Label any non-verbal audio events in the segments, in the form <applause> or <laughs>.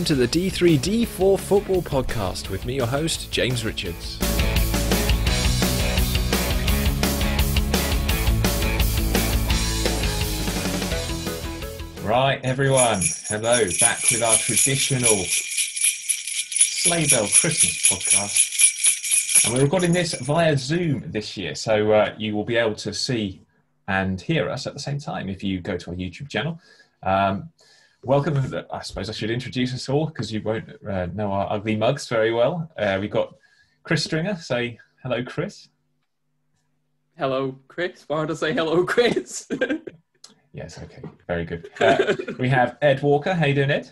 welcome to the D3D4 Football Podcast with me, your host, James Richards. Right, everyone. Hello, back with our traditional Sleigh Bell Christmas podcast. And we're recording this via Zoom this year, so uh, you will be able to see and hear us at the same time if you go to our YouTube channel. Um, welcome. I suppose I should introduce us all because you won't uh, know our ugly mugs very well. Uh, we've got Chris Stringer. Say hello, Chris. Hello, Chris. Why don't I say hello, Chris? <laughs> yes, okay. Very good. Uh, we have Ed Walker. How you doing, Ed?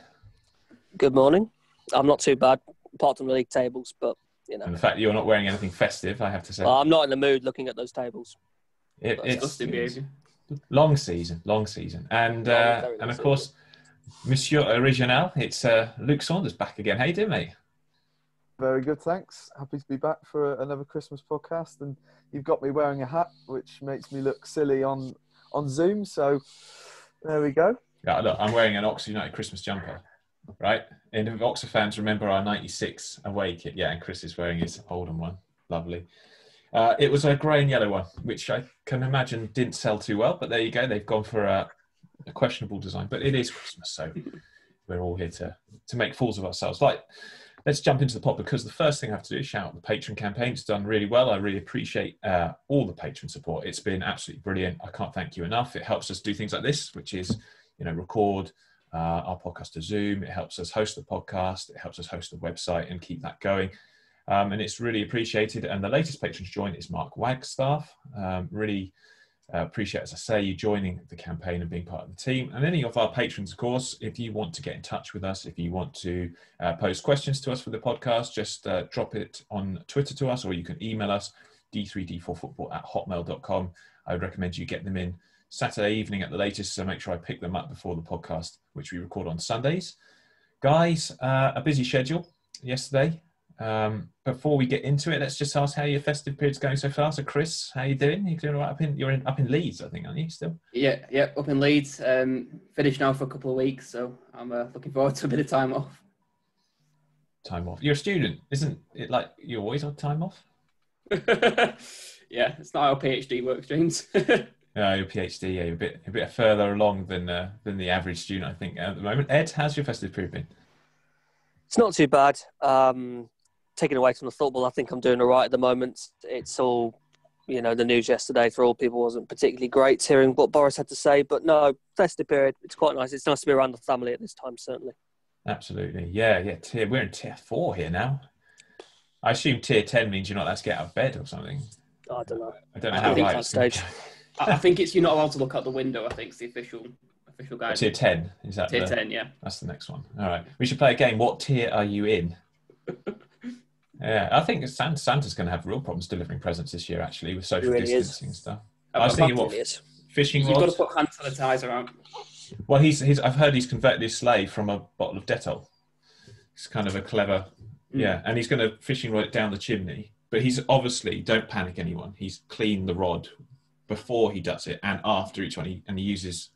Good morning. I'm not too bad, apart from the league tables, but you know. And the fact you're not wearing anything festive, I have to say. Well, I'm not in the mood looking at those tables. It, it's, Disgusting behaviour. long season, long season, and uh, Very and of season. course, Monsieur Original. It's uh, Luke Saunders back again. How you doing, mate? Very good, thanks. Happy to be back for another Christmas podcast, and you've got me wearing a hat, which makes me look silly on on Zoom. So there we go. Yeah, look, I'm wearing an Oxford United Christmas jumper, right? And if Oxford fans remember our '96 away kit, yeah, and Chris is wearing his Oldham one. Lovely. Uh, it was a grey and yellow one, which I can imagine didn't sell too well, but there you go. They've gone for a, a questionable design, but it is Christmas, so we're all here to to make fools of ourselves. Like, let's jump into the pot because the first thing I have to do is shout out the patron campaign. It's done really well. I really appreciate uh, all the patron support. It's been absolutely brilliant. I can't thank you enough. It helps us do things like this, which is you know record uh, our podcast to Zoom. It helps us host the podcast. It helps us host the website and keep that going. Um, and it's really appreciated. And the latest patrons join is Mark Wagstaff. Um, really uh, appreciate, as I say, you joining the campaign and being part of the team. And any of our patrons, of course, if you want to get in touch with us, if you want to uh, questions to us for the podcast, just uh, drop it on Twitter to us, or you can email us d3d4football at hotmail.com. I would recommend you get them in Saturday evening at the latest, so make sure I pick them up before the podcast, which we record on Sundays. Guys, uh, a busy schedule yesterday. Um, before we get into it, let's just ask how your festive period's going so far. So, Chris, how you doing? You doing all right up in you're in, up in Leeds, I think, aren't you still? Yeah, yeah, up in Leeds. Um, finished now for a couple of weeks, so I'm uh, looking forward to a bit of time off. Time off. You're a student, isn't it? Like you always on time off? <laughs> yeah, it's not how PhD works, James. <laughs> Yeah, your PhD. Yeah, you're a bit a bit further along than uh, than the average student, I think, at the moment. Ed, how's your festive period been? It's not too bad. Um, taking away from the football, I think I'm doing all right at the moment. It's all, you know, the news yesterday for all people wasn't particularly great hearing what Boris had to say, but no, festive period. It's quite nice. It's nice to be around the family at this time, certainly. Absolutely. Yeah, yeah. Tier, we're in tier four here now. I assume tier ten means you're not allowed to get out of bed or something. I don't know. I don't know I how think high that stage. I I think it's you're not allowed to look out the window. I think it's the official official guide. Tier ten is that Tier the, ten, yeah. That's the next one. All right. We should play a game. What tier are you in? <laughs> Yeah, I think Santa, Santa's going to have real problems delivering presents this year, actually, with social really distancing and stuff. I was thinking, what, Really is. fishing You've got to put hand sanitizer out. Well, he's, he's, I've heard he's converted his sleigh from a bottle of Dettol. It's kind of a clever, Mm. yeah. And he's going to fishing rod it down the chimney. But he's obviously, don't panic anyone, he's cleaned the rod before he does it and after each one. He, and he uses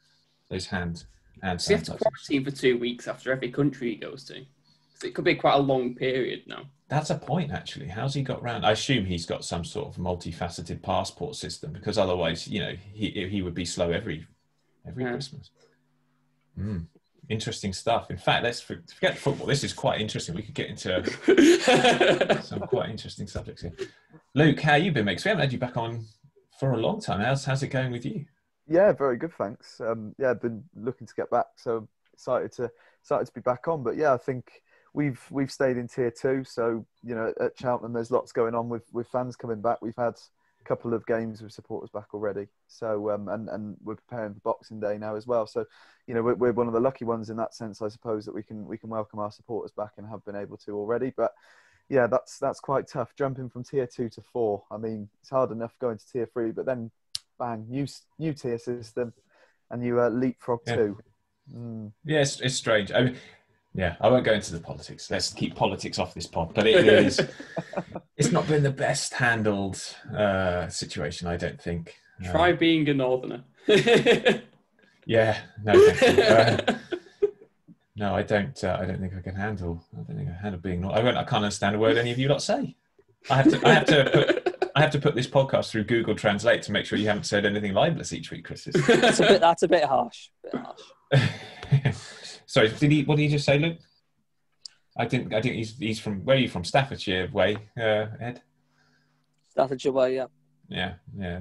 those hand, hand So you have to quarantine for two weeks after every country he goes to. So it could be quite a long period now. That's a point, actually. How's he got round? I assume he's got some sort of multifaceted passport system because otherwise, you know, he he would be slow every every Yeah. Christmas. Mm. Interesting stuff. In fact, let's for- forget football. This is quite interesting. We could get into <laughs> some quite interesting subjects here. Luke, how you been, mate? 'Cause we haven't had you back on for a long time. How's how's it going with you? Yeah, very good, thanks. Um, yeah, I've been looking to get back, so excited to excited to be back on. But yeah, I think we've we've stayed in tier two, so you know at Cheltenham there's lots going on with with fans coming back. We've had a couple of games with supporters back already, so um, and and we're preparing for Boxing Day now as well. So you know we're, we're one of the lucky ones in that sense, I suppose, that we can we can welcome our supporters back and have been able to already. But yeah, that's that's quite tough jumping from tier two to four. I mean, it's hard enough going to tier three, but then bang, new new tier system, and you uh, leapfrog Yeah. two. Mm. Yeah, it's, it's strange. I mean, yeah, I won't go into the politics. Let's keep politics off this pod. But it is, <laughs> it's not been the best handled uh, situation, I don't think. Try being a northerner. <laughs> yeah, no. Uh, <laughs> no, I don't. Uh, I don't think I can handle. I don't think I can handle being. I won't. I can't understand a word any of you lot say. I have to. I have to put. I have to put this podcast through Google Translate to make sure you haven't said anything libelous each week, Chris. That's a bit. That's a bit harsh. Bit harsh. <laughs> Sorry, did he? What did he just say, Luke? I didn't. I think he's. He's from. Where are you from? Staffordshire way, uh, Ed. Staffordshire way, yeah. Yeah, yeah.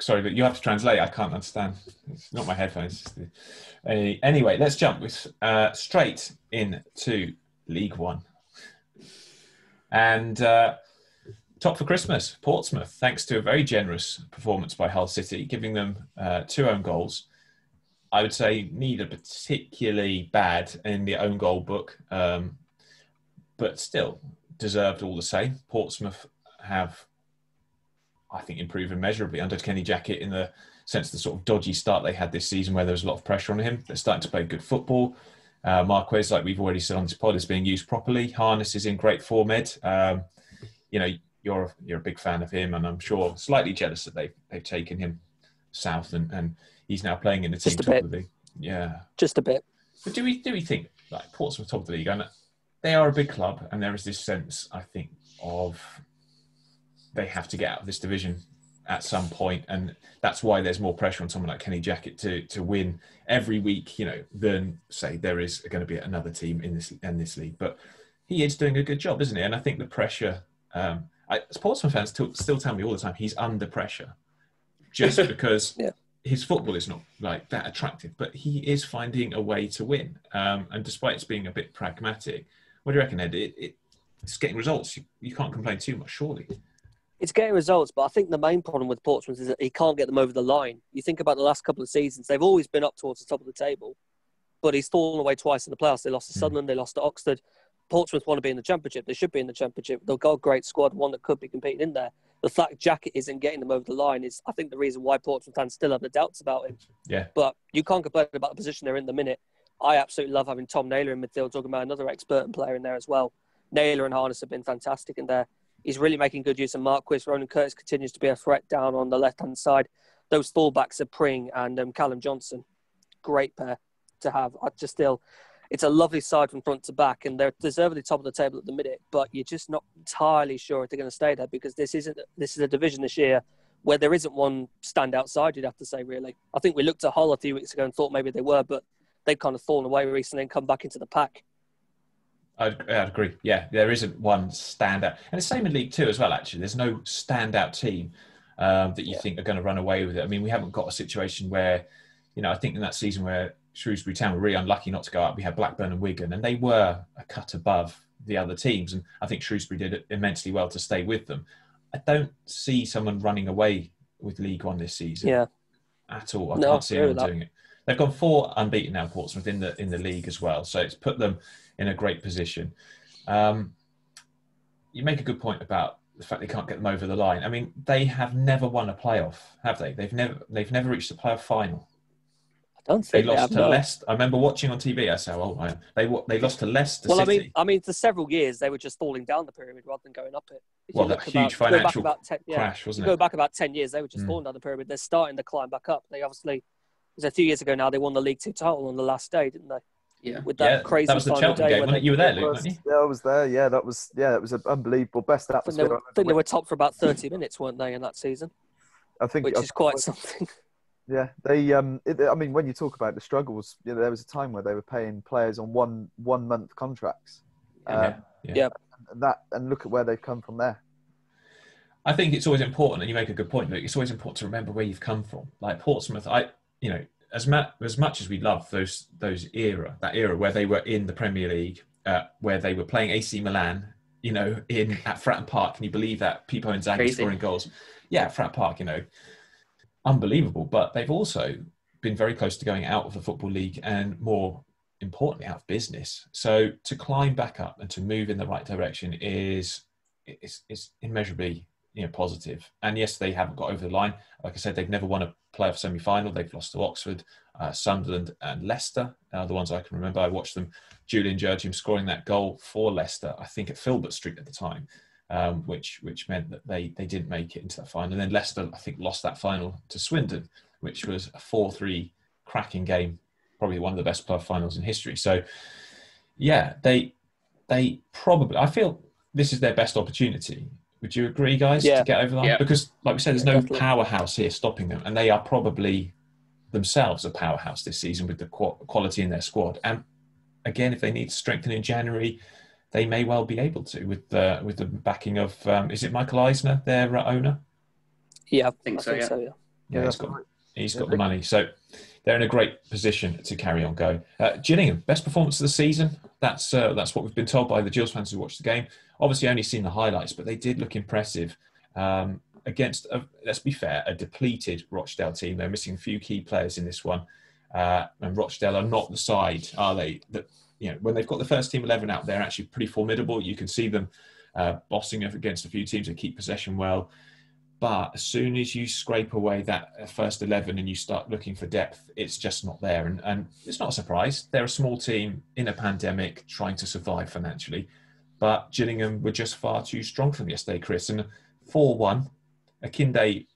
Sorry, but you have to translate. I can't understand. It's not my headphones. The- Any- Anyway, let's jump with, uh, straight into League One. And uh, top for Christmas, Portsmouth, thanks to a very generous performance by Hull City, giving them uh, two own goals. I would say neither particularly bad in the own goal book, um, but still deserved all the same. Portsmouth have I think improved immeasurably under Kenny Jackett in the sense of the sort of dodgy start they had this season where there was a lot of pressure on him. They're starting to play good football. Uh, Marquis, like we've already said on this pod, is being used properly. Harness is in great form, Ed. Um, you know, you're you're a big fan of him, and I'm sure slightly jealous that they've they've taken him south, and, and he's now playing in the team Just a top bit. of the league. Yeah, Just a bit. but do we do we think like Portsmouth top of the league? And they are a big club, and there is this sense, I think, of they have to get out of this division at some point, and that's why there's more pressure on someone like Kenny Jackett to to win every week, you know, than say there is going to be another team in this in this league. But he is doing a good job, isn't he? And I think the pressure. Um, I, Portsmouth fans still, still tell me all the time he's under pressure, just <laughs> because Yeah. His football is not like that attractive, but he is finding a way to win. Um, and despite it being a bit pragmatic, what do you reckon, Ed? It, it, it's getting results. You, you can't complain too much, surely. It's getting results, but I think the main problem with Portsmouth is that he can't get them over the line. You think about the last couple of seasons; they've always been up towards the top of the table, but he's fallen away twice in the playoffs. They lost to Mm. Sunderland, they lost to Oxford. Portsmouth want to be in the championship. They should be in the championship. They've got a great squad, one that could be competing in there. The fact Jackett isn't getting them over the line is, I think, the reason why Portsmouth fans still have the doubts about him. Yeah. But you can't complain about the position they're in the minute. I absolutely love having Tom Naylor in midfield, talking about another expert and player in there as well. Naylor and Harness have been fantastic in there. He's really making good use of Marquis. Ronan Curtis continues to be a threat down on the left hand side. Those fullbacks are Pring and um, Callum Johnson. Great pair to have. I just still, it's a lovely side from front to back, and they're deservedly top of the table at the minute. But you're just not entirely sure if they're going to stay there because this isn't this is a division this year where there isn't one standout side. You'd have to say really. I think we looked at Hull a few weeks ago and thought maybe they were, but they've kind of fallen away recently and come back into the pack. I'd, I'd agree. Yeah, there isn't one standout. And the same in League Two as well, actually. There's no standout team um, that you think are going to run away with it. I mean, we haven't got a situation where, you know, I think in that season where Shrewsbury Town were really unlucky not to go up, we had Blackburn and Wigan, and they were a cut above the other teams. And I think Shrewsbury did immensely well to stay with them. I don't see someone running away with League One this season Yeah, at all. I No, can't see anyone that. doing it. They've gone four unbeaten now, Portsmouth in the in the league as well. So it's put them in a great position. Um, you make a good point about the fact they can't get them over the line. I mean, they have never won a playoff, have they? They've never they've never reached a playoff final. I don't They think they, lost have. to no. Leicester. I remember watching on TV. I said, "Oh, I am." They they lost to Leicester Well, I mean, I mean, for several years they were just falling down the pyramid rather than going up it. If Well, that huge about- go back financial about 10, yeah, Crash, wasn't go it? back about ten years, they were just Mm. falling down the pyramid. They're starting to climb back up. They obviously, it was a few years ago now. They won the League Two title on the last day, didn't they? Yeah. With that Yeah, crazy that was the final Cheltenham day game, when wasn't it? You were there, Luke, was- weren't you? Yeah, I was there. Yeah, that was yeah, it was an unbelievable best I think, they were, I think they were top for about thirty minutes, weren't they, in that season? I think Which I- is quite something. Yeah, they. Um, it, I mean, when you talk about the struggles, you know, there was a time where they were paying players on one one month contracts. Yeah, Um, yeah. Yeah. and that and look at where they've come from there. I think it's always important, and you make a good point, Luke. It's always important to remember where you've come from. Like Portsmouth, I, you know, as much as much as we love those those era, that era where they were in the Premier League, uh, where they were playing AC Milan, you know, in at Fratton Park. Can you believe that? Pippo Inzaghi Crazy. scoring goals. Yeah, at Fratton Park, you know, unbelievable. But they've also been very close to going out of the football league, and more importantly, out of business. So to climb back up and to move in the right direction is is, is immeasurably you know positive. And yes, they haven't got over the line. Like I said, they've never won a playoff semi final. They've lost to Oxford, uh, Sunderland, and Leicester. Are the ones I can remember. I watched them. Julian Joachim scoring that goal for Leicester. I think at Filbert Street at the time. Um, which which meant that they they didn't make it into that final. And then Leicester, I think, lost that final to Swindon, which was a four three cracking game probably one of the best club finals in history. So, yeah, they they probably. I feel this is their best opportunity. Would you agree, guys, Yeah. to get over that? Yeah. Because, like we said, there's no definitely. powerhouse here stopping them, and they are probably themselves a powerhouse this season with the qu- quality in their squad. And again, if they need to strengthen in January, they may well be able to with the with the backing of um, is it Michael Eisner, their uh, owner? Yeah, I think so, yeah. yeah. Yeah, Yeah, he's that's got right. he's Yeah, got the money, so they're in a great position to carry on going. Uh, Gillingham, best performance of the season. That's uh, that's what we've been told by the Gills fans who watched the game. Obviously, only seen the highlights, but they did look impressive um, against. A, let's be fair, a depleted Rochdale team. They're missing a few key players in this one, uh, and Rochdale are not the side, are they? That you know, when they've got the first team eleven out, they're actually pretty formidable. You can see them uh, bossing up against a few teams that keep possession well. But as soon as you scrape away that uh, first 11 and you start looking for depth, it's just not there. And, and it's not a surprise. They're a small team in a pandemic trying to survive financially. But Gillingham were just far too strong for them yesterday, Chris. And 4 1, Akinde,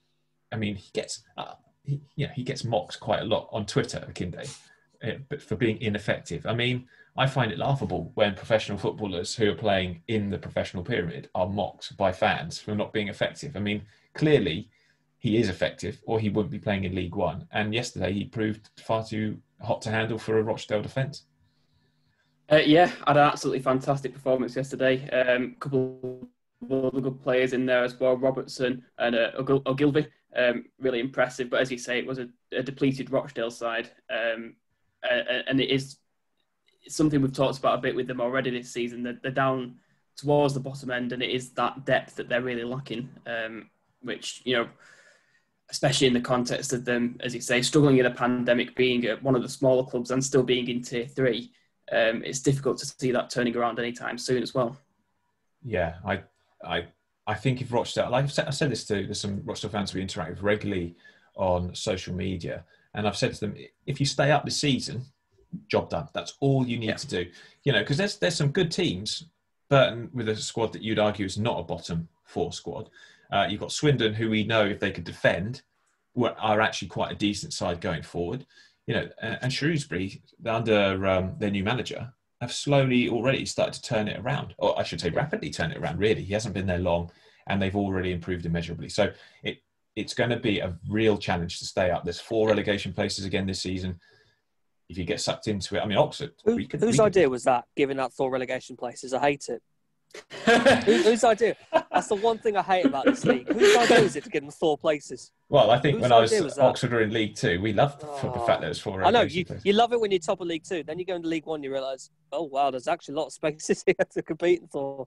I mean, he gets, uh, he, you know, he gets mocked quite a lot on Twitter, Akinde, uh, but for being ineffective. I mean, I find it laughable when professional footballers who are playing in the professional pyramid are mocked by fans for not being effective. I mean, clearly he is effective or he wouldn't be playing in League One. And yesterday he proved far too hot to handle for a Rochdale defence. Uh, yeah, had an absolutely fantastic performance yesterday. A um, couple of other good players in there as well, Robertson and uh, Ogil- Ogilvie. Um, really impressive. But as you say, it was a, a depleted Rochdale side. Um, uh, and it is something we've talked about a bit with them already this season. They're, they're down towards the bottom end, and it is that depth that they're really lacking, um, which, you know, especially in the context of them, as you say, struggling in a pandemic, being at one of the smaller clubs and still being in tier three um, it's difficult to see that turning around anytime soon as well. Yeah, I, I, I think if Rochdale, like I've said, I said this to there's some Rochdale fans we interact with regularly on social media, and I've said to them, if you stay up this season, job done. That's all you need Yeah. to do. You know, because there's there's some good teams. Burton with a squad that you'd argue is not a bottom four squad. Uh, you've got Swindon, who we know if they could defend, were, are actually quite a decent side going forward. You know, and, and Shrewsbury under um, their new manager have slowly already started to turn it around, or I should say, rapidly turn it around. Really, he hasn't been there long, and they've already improved immeasurably. So it it's going to be a real challenge to stay up. There's four relegation places again this season. If you get sucked into it, I mean, Oxford. Who, we could- whose we could- idea was that? Giving that Thor relegation places, I hate it. <laughs> Who, whose idea? That's the one thing I hate about this league. Whose idea is it to give them four places? Well, I think Whose when I was, idea was? Oxford were in League Two, we loved the, the Oh. fact that it was four. Oh. I know you, places. you love it when you're top of League Two. Then you go into League One, you realise, oh wow, there's actually a lot of spaces <laughs> here to compete in Thor.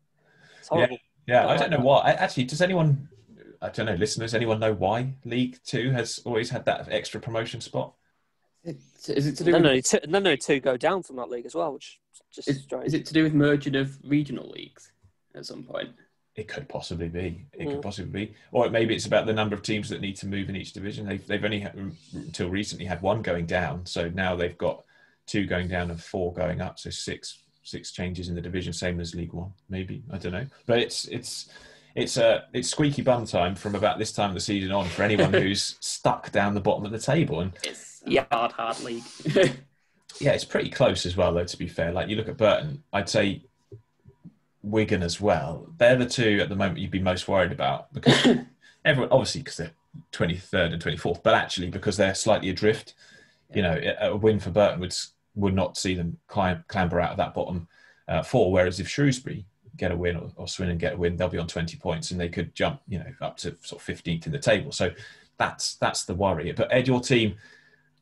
It's horrible. Yeah, I I don't know why. Actually, does anyone? I don't know, listeners. Anyone know why League Two has always had that extra promotion spot? Is it to do And then with, only two, and then only two go down from that league as well, which is just is, is it to do with merging of regional leagues at some point? It could possibly be. It could Mm. possibly be, or maybe it's about the number of teams that need to move in each division. They've they've only had, until recently had one going down, so now they've got two going down and four going up. So six six changes in the division, same as League One. Maybe I don't know, but it's it's it's a it's squeaky bum time from about this time of the season on for anyone <laughs> who's stuck down the bottom of the table. And It's a Yeah. hard, hard league. <laughs> yeah, it's pretty close as well, though. To be fair, like you look at Burton, I'd say Wigan as well. They're the two at the moment you'd be most worried about because <coughs> everyone, obviously, because they're twenty third and twenty fourth, but actually because they're slightly adrift. You know, a a win for Burton would would not see them climb, clamber out of that bottom uh, four. Whereas if Shrewsbury get a win or, or Swindon get a win, they'll be on twenty points and they could jump, you know, up to sort of fifteenth in the table. So that's that's the worry. But Ed, your team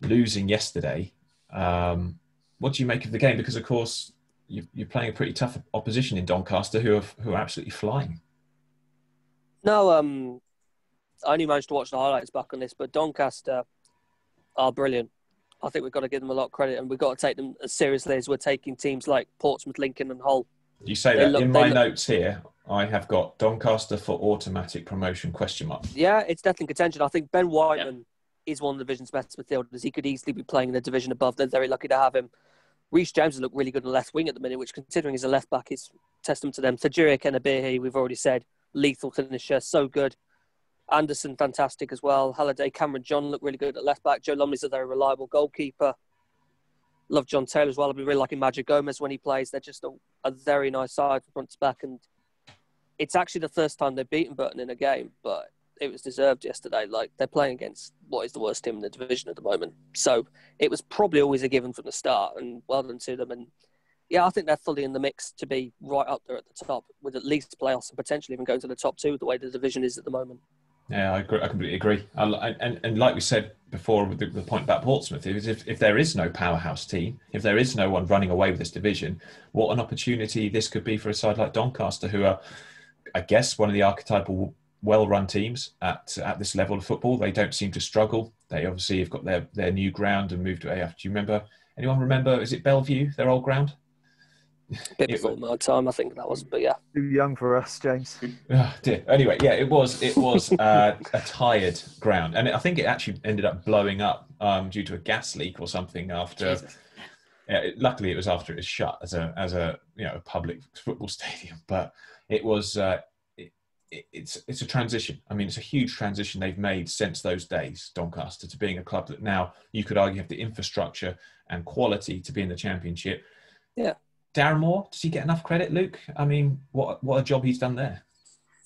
losing yesterday. Um, what do you make of the game? Because of course you, you're playing a pretty tough opposition in Doncaster, who are who are absolutely flying. No, um, I only managed to watch the highlights back on this, but Doncaster are brilliant. I think we've got to give them a lot of credit, and we've got to take them as seriously as we're taking teams like Portsmouth, Lincoln, and Hull. You say They that look- in my look- notes here. I have got Doncaster for automatic promotion question mark. Yeah, it's definitely contention. I think Ben Whiteman is one of the division's best midfielders. He could easily be playing in the division above. They're very lucky to have him. Reece James has looked really good on the left wing at the minute, which, considering he's a left back, is testament to them. Fejiri Okenabirhie, we've already said, lethal finisher, so good. Anderson, fantastic as well. Halliday, Cameron John look really good at left back. Joe Lumley's a very reliable goalkeeper. love John Taylor as well. I've been really liking Madger Gomes when he plays. They're just a, a very nice side from front to back, and it's actually the first time they've beaten Burton in a game, but it was deserved yesterday. Like they're playing against what is the worst team in the division at the moment, so it was probably always a given from the start. And well done to them. And yeah, I think they're fully in the mix to be right up there at the top with at least playoffs and potentially even going to the top two the way the division is at the moment. Yeah, I, agree, I completely agree. And, and, and like we said before, with the, the point about Portsmouth is if, if there is no powerhouse team, if there is no one running away with this division, what an opportunity this could be for a side like Doncaster, who are, I guess, one of the archetypal well-run teams at at this level of football. They don't seem to struggle. They obviously have got their their new ground and moved to AF. Do you remember? Anyone remember? Is it Belle Vue, their old ground? <laughs> Bit before my time, I think that was, but yeah. Too young for us, James. <laughs> Oh, dear. Anyway, yeah, it was it was uh, a tired ground, and I think it actually ended up blowing up um, due to a gas leak or something after. Jesus. Yeah, it, luckily it was after it was shut as a as a you know a public football <laughs> stadium, but it was uh, it, it, it's it's a transition. I mean, it's a huge transition they've made since those days, Doncaster, to being a club that now you could argue have the infrastructure and quality to be in the championship. Yeah. Darren Moore, does he get enough credit, Luke? I mean, what what a job he's done there.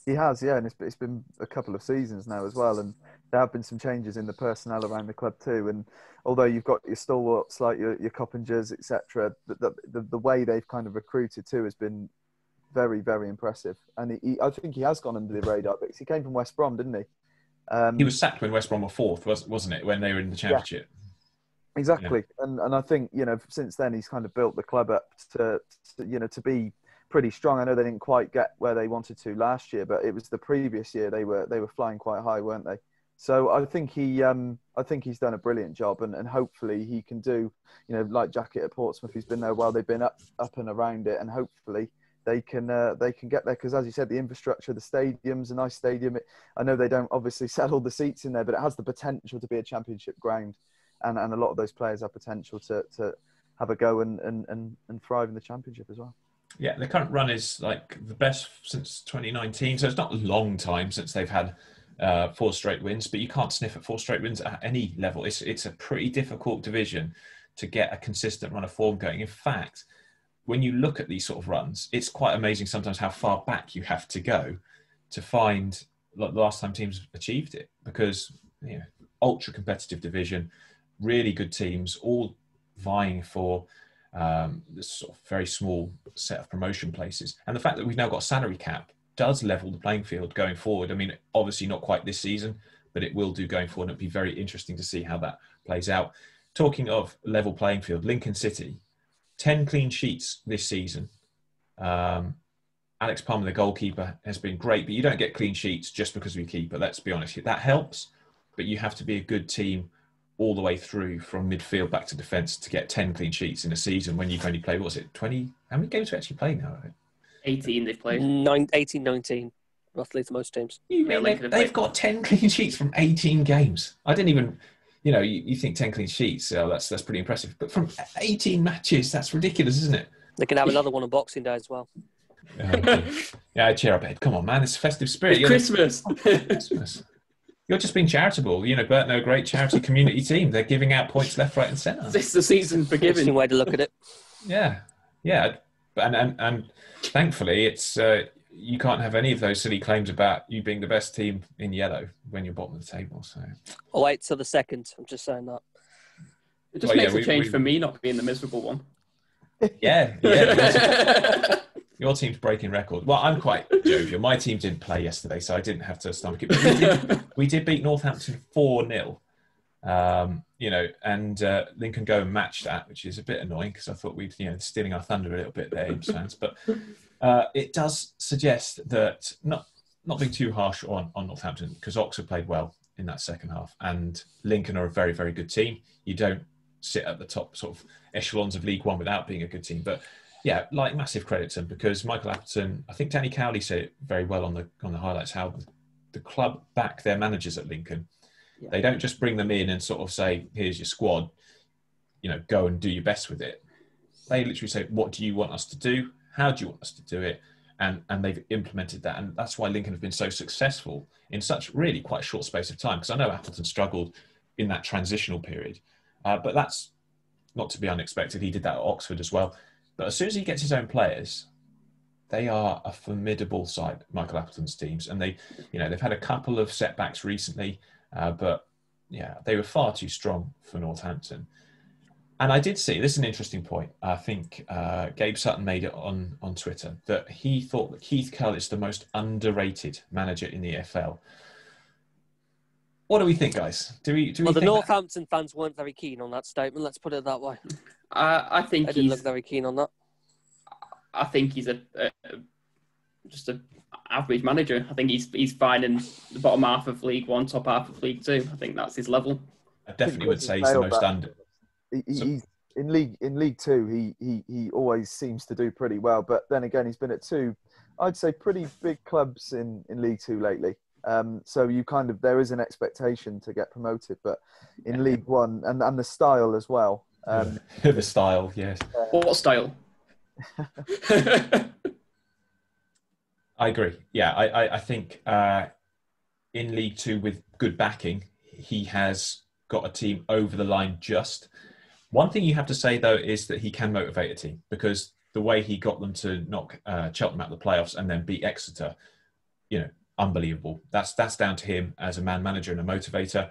He has, yeah, and it's, it's been a couple of seasons now as well, and there have been some changes in the personnel around the club too. And although you've got your stalwarts like your your Coppingers, etc., the, the the way they've kind of recruited too has been very very impressive. And he, he, I think he has gone under the radar because he came from West Brom, didn't he? Um, He was sacked when West Brom were fourth, was- wasn't it? When they were in the championship. Exactly, and and I think you know since then he's kind of built the club up to, to you know to be pretty strong. I know they didn't quite get where they wanted to last year, but it was the previous year they were they were flying quite high, weren't they? So I think he um, I think he's done a brilliant job, and, and hopefully he can do you know like Jackett at Portsmouth, he's been there while they've been up up and around it, and hopefully they can uh, they can get there because as you said the infrastructure the stadium's a nice stadium it, i know they don't obviously <laughs> sell all the seats in there but it has the potential to be a championship ground and, and a lot of those players have potential to, to have a go and, and, and, and thrive in the championship as well Yeah, the current run is like the best since 2019. So it's not a long time since they've had uh, four straight wins, but you can't sniff at four straight wins at any level. It's it's a pretty difficult division to get a consistent run of form going. In fact, when you look at these sort of runs, it's quite amazing sometimes how far back you have to go to find like the last time teams achieved it because you know ultra competitive division, really good teams, all vying for um, this sort of very small set of promotion places. And the fact that we've now got a salary cap does level the playing field going forward. I mean, obviously not quite this season, but it will do going forward. And it'll be very interesting to see how that plays out. Talking of level playing field, Lincoln City, 10 clean sheets this season. Um, Alex Palmer, the goalkeeper, has been great, but you don't get clean sheets just because of your keeper. Let's be honest. That helps, but you have to be a good team all the way through from midfield back to defence to get 10 clean sheets in a season when you've only played, what was it, 20? How many games have you actually played now? 18 they've played. Nine, 18, 19, roughly to most teams. You mean Lincoln they've, they've got 10 clean sheets from 18 games. I didn't even, you know, you, you think 10 clean sheets, oh, that's, that's pretty impressive. But from 18 matches, that's ridiculous, isn't it? They can have another one on Boxing Day as well. Oh, <laughs> yeah, cheer up, Ed. Come on, man. It's festive spirit. It's You're Christmas. <laughs> Christmas. You're just being charitable. You know, Burton are a great charity <laughs> community team. They're giving out points left, right, and centre. this is the season for Interesting giving. way to look at it. Yeah, yeah. And and, and thankfully, it's uh, you can't have any of those silly claims about you being the best team in yellow when you're bottom of the table. So I'll wait till the second. I'm just saying that. It just Well, yeah, makes we- a change we- for me not being the miserable one. yeah, yeah. <laughs> Your team's breaking record. Well, I'm quite jovial. My team didn't play yesterday, so I didn't have to stomach it. But we did, we did beat Northampton 4 0. Um, you know, and uh, Lincoln Go and matched that, which is a bit annoying because I thought we'd, you know, stealing our thunder a little bit there, Imps fans. But uh, it does suggest that, not not being too harsh on, on Northampton, because Oxford played well in that second half, and Lincoln are a very, very good team. You don't sit at the top sort of echelons of League One without being a good team. But yeah, like massive credit to them because Michael Appleton, I think Danny Cowley said it very well on the on the highlights how the club back their managers at Lincoln. They don't just bring them in and sort of say, "Here's your squad, you know, go and do your best with it." They literally say, "What do you want us to do? How do you want us to do it?" And and they've implemented that, and that's why Lincoln have been so successful in such really quite short space of time. Because I know Appleton struggled in that transitional period, uh, but that's not to be unexpected. He did that at Oxford as well. But as soon as he gets his own players, they are a formidable side, Michael Appleton's teams, and they, you know, they've had a couple of setbacks recently, uh, but yeah, they were far too strong for Northampton. And I did see this is an interesting point. I think uh, Gabe Sutton made it on on Twitter that he thought that Keith Curle is the most underrated manager in the EFL. What do we think, guys? Do we? Do we Well, the think that- Northampton fans weren't very keen on that statement. Let's put it that way. I, I think They didn't he's look very keen on that. I think he's a, a just a average manager. I think he's he's fine in the bottom half of League One, top half of League Two. I think that's his level. I definitely would say he's the most that. under. He, he- So- he's in league in League Two. He, he he always seems to do pretty well, but then again, he's been at two, I'd say, pretty big clubs in in League Two lately. Um, so you kind of there is an expectation to get promoted, but in League One and and the style as well. Um, <laughs> the style, yes. What style? <laughs> <laughs> I agree. Yeah, I, I, I think uh, in League Two with good backing, he has got a team over the line just. One thing you have to say though is that he can motivate a team because the way he got them to knock uh, Cheltenham out of the playoffs and then beat Exeter, you know, unbelievable. That's that's down to him as a man manager and a motivator.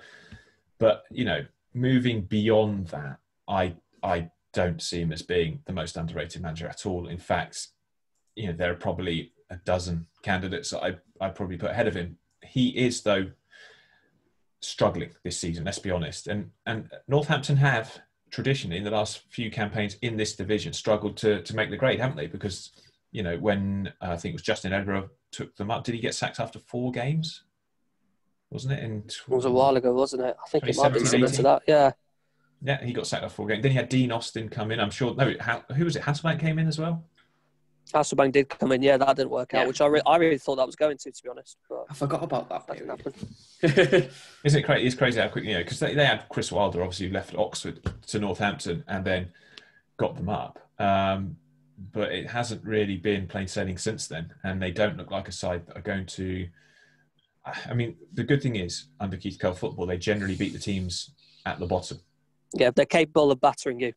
But you know, moving beyond that, I I don't see him as being the most underrated manager at all. In fact, you know, there are probably a dozen candidates that I I probably put ahead of him. He is though struggling this season. Let's be honest. And and Northampton have traditionally in the last few campaigns in this division struggled to to make the grade, haven't they? Because you know when uh, I think it was Justin Edinburgh took them up. Did he get sacked after four games? Wasn't it? In It was a while ago, wasn't it? I think it might be similar to that. Yeah. Yeah, he got sacked after four games. Then he had Dean Austin come in. I'm sure. No, how, who was it? Hasselbaink came in as well. Hasselbaink did come in. Yeah, that didn't work out, Yeah. which I, re- I really thought that was going to, to be honest. But I forgot about that. that didn't happen. <laughs> Isn't it crazy? It's crazy how quickly, you know, because they, they had Chris Wilder, obviously, who left Oxford to Northampton and then got them up. Um, but it hasn't really been plain sailing since then. And they don't look like a side that are going to. I mean, the good thing is, under Keith Curle football, they generally beat the teams at the bottom. Yeah, they're capable of battering you.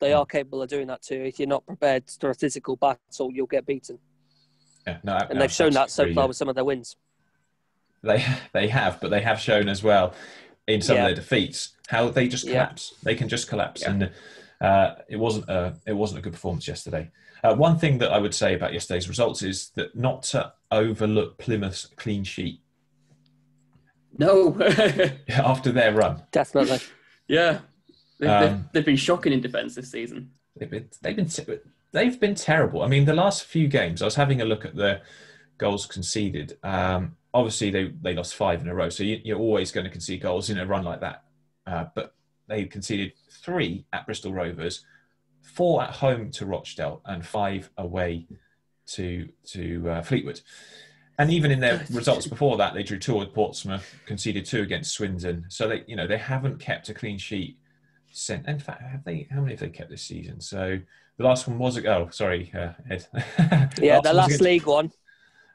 They are capable of doing that too. If you're not prepared for a physical battle, you'll get beaten. Yeah, no, And they've shown that so far yeah. with some of their wins. They they have, but they have shown as well in some Yeah. of their defeats how they just Yeah. collapse. They can just collapse, Yeah. and uh, it wasn't a it wasn't a good performance yesterday. Uh, one thing that I would say about yesterday's results is that not to overlook Plymouth's clean sheet no. <laughs> <laughs> after their run. Definitely. yeah. They've, Um, they've, they've been shocking in defence this season. They've been they've been they've been terrible. I mean, the last few games, I was having a look at the goals conceded. Um, obviously, they they lost five in a row, so you, you're always going to concede goals in a run like that. Uh, but they conceded three at Bristol Rovers, four at home to Rochdale, and five away to to uh, Fleetwood. And even in their results before that, they drew two with Portsmouth, conceded two against Swindon. So they, you know, they haven't kept a clean sheet. Since, in fact, have they? How many have they kept this season? So the last one was oh, sorry, uh, Ed. <laughs> Yeah, one their was last against- league one.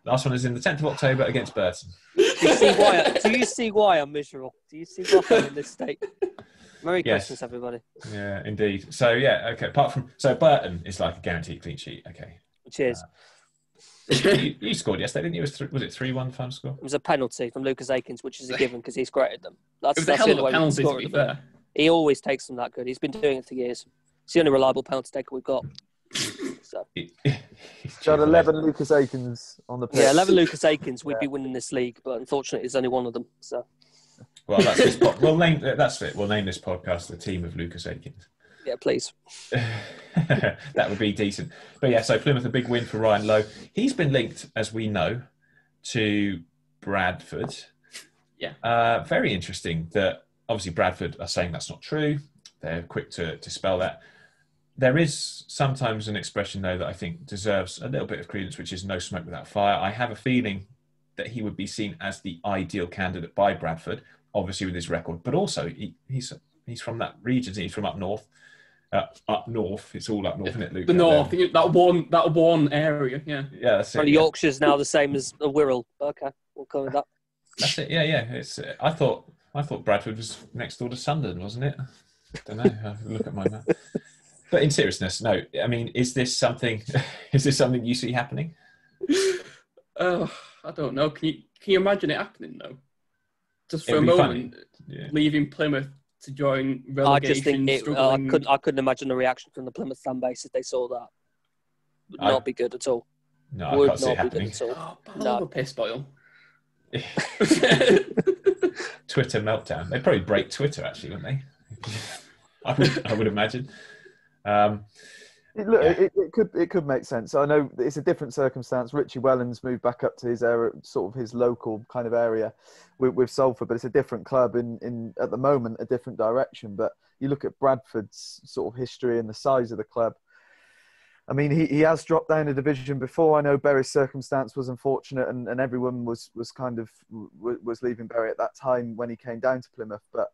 Last one is in the 10th of October against Burton. Do you see why? do you see why I'm miserable? Do you see why I'm in this state? Merry Yes. Christmas, everybody. Yeah, indeed. So yeah, okay. Apart from so Burton is like a guaranteed clean sheet. Okay, Cheers. you, you scored yesterday, didn't you? Was, th- was it three one final score? It was a penalty from Lucas Akins, which is a given because he's greated them. That's, It was a hell the of only a way we can penalty, to be the minute. Fair. He always takes them that good. He's been doing it for years. It's the only reliable penalty taker we've got. So got 11 Lucas Akins on the pitch. yeah, 11 Lucas Akins, we'd be winning this league, but unfortunately, there's only one of them. So Well, that's this. <laughs> Po- we'll name that's it. We'll name this podcast the team of Lucas Akins. yeah, please. <laughs> that would be decent. But yeah, so Plymouth a big win for Ryan Lowe. He's been linked, as we know, to Bradford. Yeah. Uh, very interesting that obviously Bradford are saying that's not true. They're quick to dispel that. There is sometimes an expression though that I think deserves a little bit of credence, which is "no smoke without fire." I have a feeling that he would be seen as the ideal candidate by Bradford, obviously with his record, but also he, he's he's from that region. He's from up north. Uh, up north, it's all up north, isn't it, Luke? The north, there. that one, that one area. Yeah. Yeah, that's it. Only yeah. Yorkshire's now the same as a Wirral. Okay, we'll cover that. That's it. Yeah, yeah. It's. uh, I thought. I thought Bradford was next door to Sunderland, wasn't it? I don't know. I have to look at my map. But in seriousness, no. I mean, is this something? <laughs> Is this something you see happening? Oh, I don't know. Can you can you imagine it happening though? Just for It'd a moment, Yeah. leaving Plymouth to join relegation. I just think it, uh, I couldn't. I couldn't imagine the reaction from the Plymouth fan base if they saw that. Would I- not be good at all. No, I Would can't see it not be good happening. at all. <gasps> Oh, No. no. piss boil. <laughs> Twitter meltdown. They'd probably break Twitter, actually, wouldn't they? <laughs> I would, I would imagine. Um, It, look, Yeah. it, it could it could make sense. I know it's a different circumstance. Richie Wellens moved back up to his area, sort of his local kind of area with, with Salford, but it's a different club in, in at the moment, a different direction. But you look at Bradford's sort of history and the size of the club. I mean, he, he has dropped down a division before. I know Bury's circumstance was unfortunate, and, and everyone was was kind of w- was leaving Bury at that time when he came down to Plymouth. But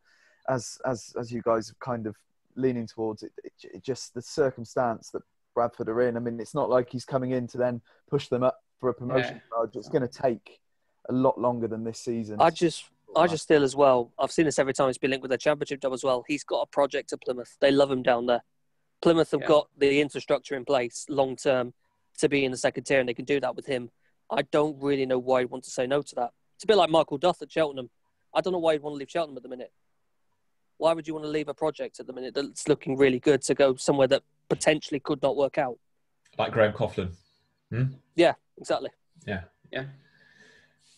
as as as you guys have kind of leaning towards it, it, it just the circumstance that Bradford are in. I mean, it's not like he's coming in to then push them up for a promotion Yeah. charge. It's going to take a lot longer than this season. I just, I just feel as well. I've seen this every time he's been linked with a championship job as well. He's got a project at Plymouth. They love him down there. Plymouth have Yeah. got the infrastructure in place long term to be in the second tier, and they can do that with him. I don't really know why he'd want to say no to that. It's a bit like Michael Duff at Cheltenham. I don't know why he'd want to leave Cheltenham at the minute. Why would you want to leave a project at the minute that's looking really good to go somewhere that potentially could not work out? like Graham Coughlan. Yeah, exactly. Yeah. Yeah.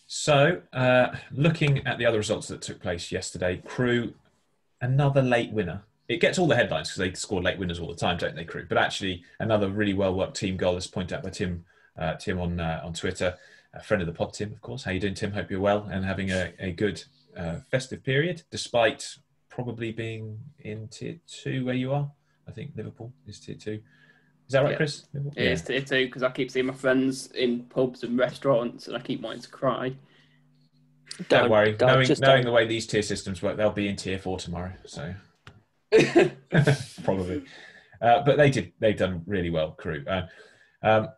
So, uh, looking at the other results that took place yesterday, Crewe, another late winner. It gets all the headlines because they score late winners all the time, don't they, Crewe? But actually, another really well worked team goal, as pointed out by Tim, uh, Tim on uh, on Twitter, a friend of the pod, Tim, of course. How you doing, Tim? Hope you're well and having a, a good uh, festive period, despite probably being in tier two where you are. I think Liverpool is tier two. Is that right, Yeah. Chris? Liverpool? It is tier two because I keep seeing my friends in pubs and restaurants, and I keep wanting to cry. Don't, worry. don't, knowing knowing don't. the way these tier systems work, they'll be in tier four tomorrow. So <laughs> probably, uh, but they did. They've done really well, Crewe. Uh, um,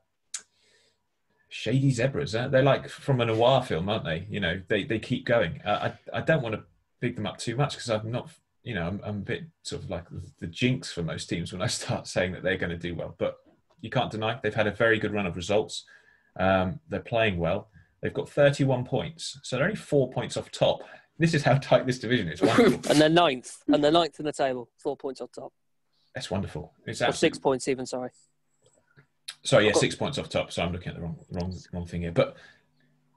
Shady zebras. Uh, they're like from a noir film, aren't they? You know, they they keep going. Uh, I I don't want to big them up too much because I'm not. You know, I'm, I'm a bit sort of like the jinx for most teams when I <laughs> start saying that they're going to do well. But you can't deny they've had a very good run of results. Um, they're playing well. They've got 31 points, so they're only four points off top. This is how tight this division is. <laughs> And they're ninth, and they're ninth in the table, four points on top, That's wonderful. It's or absolutely six points even. Sorry. Sorry, yeah, got- six points off top. So I'm looking at the wrong, wrong, wrong thing here. But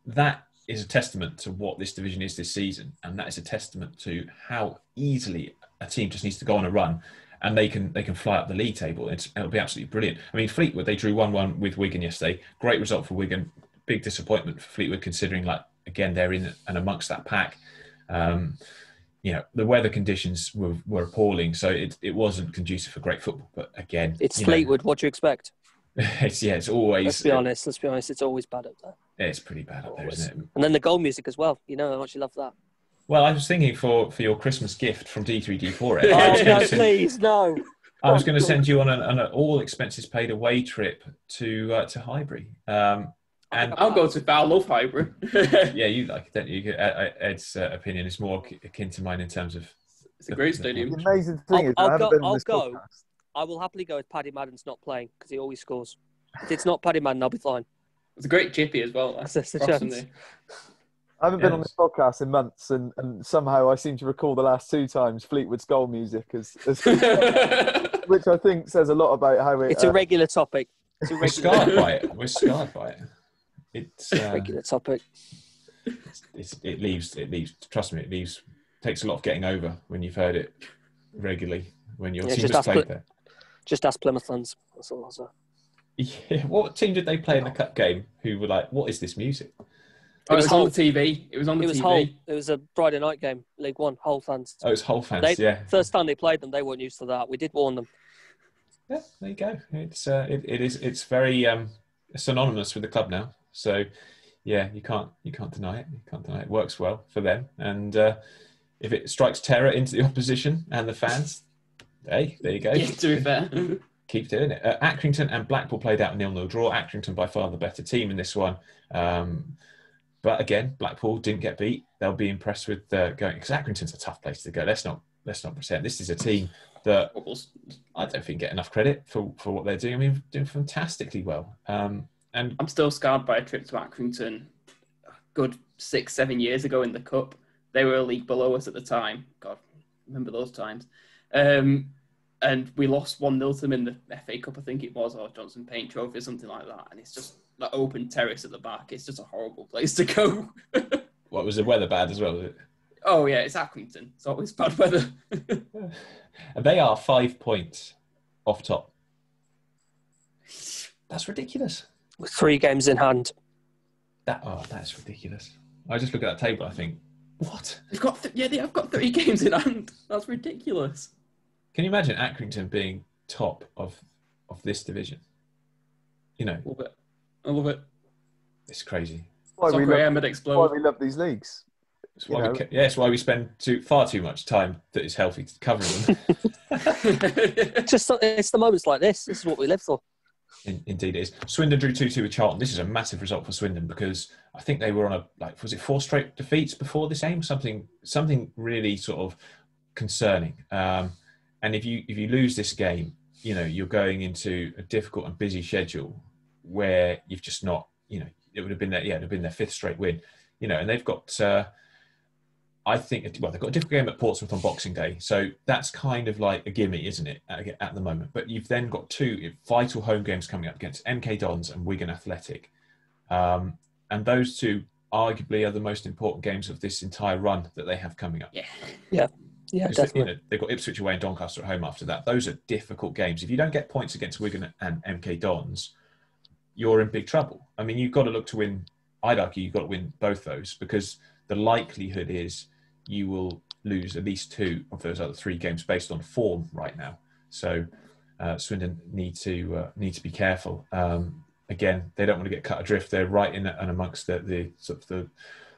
that is a testament to what this division is this season, and that is a testament to how easily a team just needs to go on a run, and they can they can fly up the league table. It's, it'll be absolutely brilliant. I mean, Fleetwood they drew one one with Wigan yesterday. Great result for Wigan. Big disappointment for Fleetwood considering like again they're in and amongst that pack. Um, you know the weather conditions were, were appalling, so it, it wasn't conducive for great football. But again, It's you know, Fleetwood. What do you expect? <laughs> it's yeah, it's always Let's be honest. Let's be honest. It's always bad up there. it's pretty bad up there, isn't it? And then the goal music as well. You know I actually love that. Well, I was thinking for, for your Christmas gift from D3D4, Ed, <laughs> Oh, I was Oh going no, send, please no. I was going to send you on an, on an all expenses paid away trip to uh, to Highbury. Um, and I'll go to I love Highbury. yeah, you like it, don't you? Uh, uh, Ed's uh, opinion is more akin to mine in terms of it's a great stadium. The amazing thing I'll- is, I'll go- been I'll go. podcast. I will happily go if Paddy Madden's not playing because he always scores. If it's not Paddy Madden, I'll be fine. It's a great chippy as well. That's, <laughs> that's the Cross chance. I haven't been on this podcast in months, and, and somehow I seem to recall the last two times Fleetwood's goal music, as, as <laughs> <laughs> which I think says a lot about how it. It's uh, a regular topic. It's a we're regular, scarred by it. We're scarred by it. It's, uh, regular topic. it's, it's it leaves it leaves. Trust me, it leaves takes a lot of getting over when you've heard it regularly when your Yeah, team just has ask played Pl- there. Just ask Plymouth fans. That's all I'll say. Yeah. What team did they play in the cup game? Who were like, "What is this music?" Oh, it was was on the TV. It was on the It was TV. Hull. It was a Friday night game, League One. Hull fans. Oh, it was Hull fans. They, yeah, First time they played them, they weren't used to that. We did warn them. yeah. There you go. It's uh, it, it is it's very um, synonymous with the club now. So yeah, you can't you can't deny it. You can't deny it. it works well for them. And uh, if it strikes terror into the <laughs> opposition and the fans, hey, there you go. Yeah, to be fair. <laughs> keep doing it. Uh, Accrington and Blackpool played out a nil-nil draw. Accrington by far the better team in this one. Um, but again, Blackpool didn't get beat. They'll be impressed with uh, going because Accrington's a tough place to go. Let's not let's not pretend this is a team that I don't think get enough credit for, for what they're doing. I mean, doing fantastically well. Um, and I'm still scarred by a trip to Accrington a good six, seven years ago in the Cup. They were a league below us at the time. God, remember those times. Um, and we lost 1 0 to them in the FA Cup, I think it was, or Johnstone's Paint Trophy, or something like that. And it's just that open terrace at the back. It's just a horrible place to go. <laughs> what was the weather bad as well? Oh, yeah, it's Accrington. It's always bad weather. And <laughs> they are five points off top. That's ridiculous. With three games in hand. That oh, that's ridiculous. I just look at that table. I think, what? They've got th- yeah, they have got three <laughs> games in hand. That's ridiculous. Can you imagine Accrington being top of of this division? You know, I love it. I love it. it's crazy. Why we, love, why we love these leagues. It's why we, yeah, it's why we spend too, far too much time that is healthy to covering them. <laughs> <laughs> Just it's the moments like this. This is what we live for. In, indeed, is. Swindon drew two two with Charlton. This is a massive result for Swindon because I think they were on a like was it four straight defeats before this game? Something something really sort of concerning. Um, and if you if you lose this game, you know you're going into a difficult and busy schedule where you've just not you know it would have been their yeah it would have been their fifth straight win. You know, and they've got. Uh, I think well they've got a difficult game at Portsmouth on Boxing Day, so that's kind of like a gimme, isn't it, at, at the moment? But you've then got two vital home games coming up against MK Dons and Wigan Athletic, um, and those two arguably are the most important games of this entire run that they have coming up. yeah. Yeah, Because, definitely. You know, they've got Ipswich away and Doncaster at home after that. Those are difficult games. If you don't get points against Wigan and MK Dons, you're in big trouble. I mean, you've got to look to win. I'd argue you've got to win both those because the likelihood is you will lose at least two of those other three games based on form right now. So uh, Swindon need to uh, need to be careful. Um, again, they don't want to get cut adrift. They're right in and amongst the, the sort of the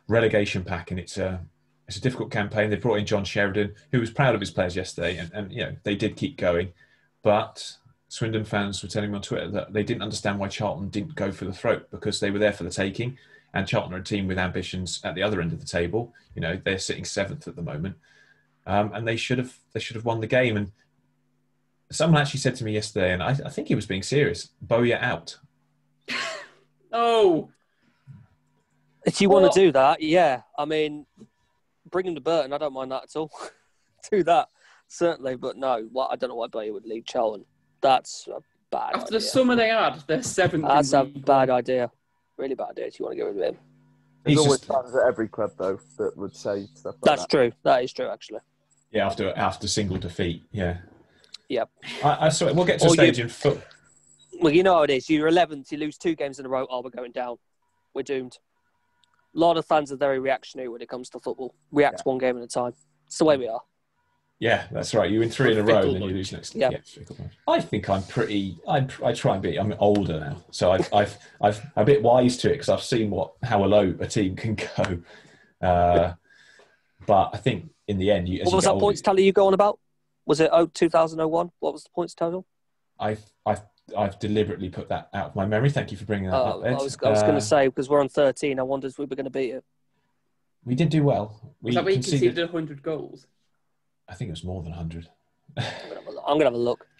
relegation pack, and it's a it's a difficult campaign. They brought in John Sheridan, who was proud of his players yesterday, and, and you know they did keep going, but Swindon fans were telling me on Twitter that they didn't understand why Charlton didn't go for the throat because they were there for the taking, and Charlton are a team with ambitions at the other end of the table. You know they're sitting seventh at the moment, um, and they should have they should have won the game. And someone actually said to me yesterday, and I, I think he was being serious: Bowyer out. <laughs> Oh, If you want to do that, yeah. I mean, bring him to Burton. I don't mind that at all. <laughs> do that certainly, but no. What I don't know why Bowyer would leave Charlton. That's a bad after idea. the summer they had, they're seventh. That's a bad idea. Really bad idea. If you want to get rid of him, There's He's always just- fans at every club though that would say stuff like that's that. true. That is true, actually. Yeah, after after single defeat. Yeah. Yep. I, I saw. We'll get to a Or you- stage in foot. Well, you know how it is. You're 11th. You lose two games in a row. Oh, we're going down. We're doomed. A lot of fans are very reactionary when it comes to football. React one game at a time. It's the way we are. Yeah, that's right. You win three in a row, and then you lose next. Yeah. fickle bunch. I think I'm pretty. I, I try and be. I'm older now, so I've I've I've I'm a bit wise to it because I've seen what how low a team can go. Uh, but I think in the end, you, What you was that older, points tally you going on about? Was it oh, 2001? What was the points total? I've I've I've deliberately put that out of my memory. Thank you for bringing that Uh, up, Ed. I was, I was going Uh, to say, because we're on 13, I wondered if we were going to beat it. we did do well. We Is that where you conceded. conceded 100 goals? I think it was more than hundred. I'm going to have a look. I'm gonna have a look. <laughs>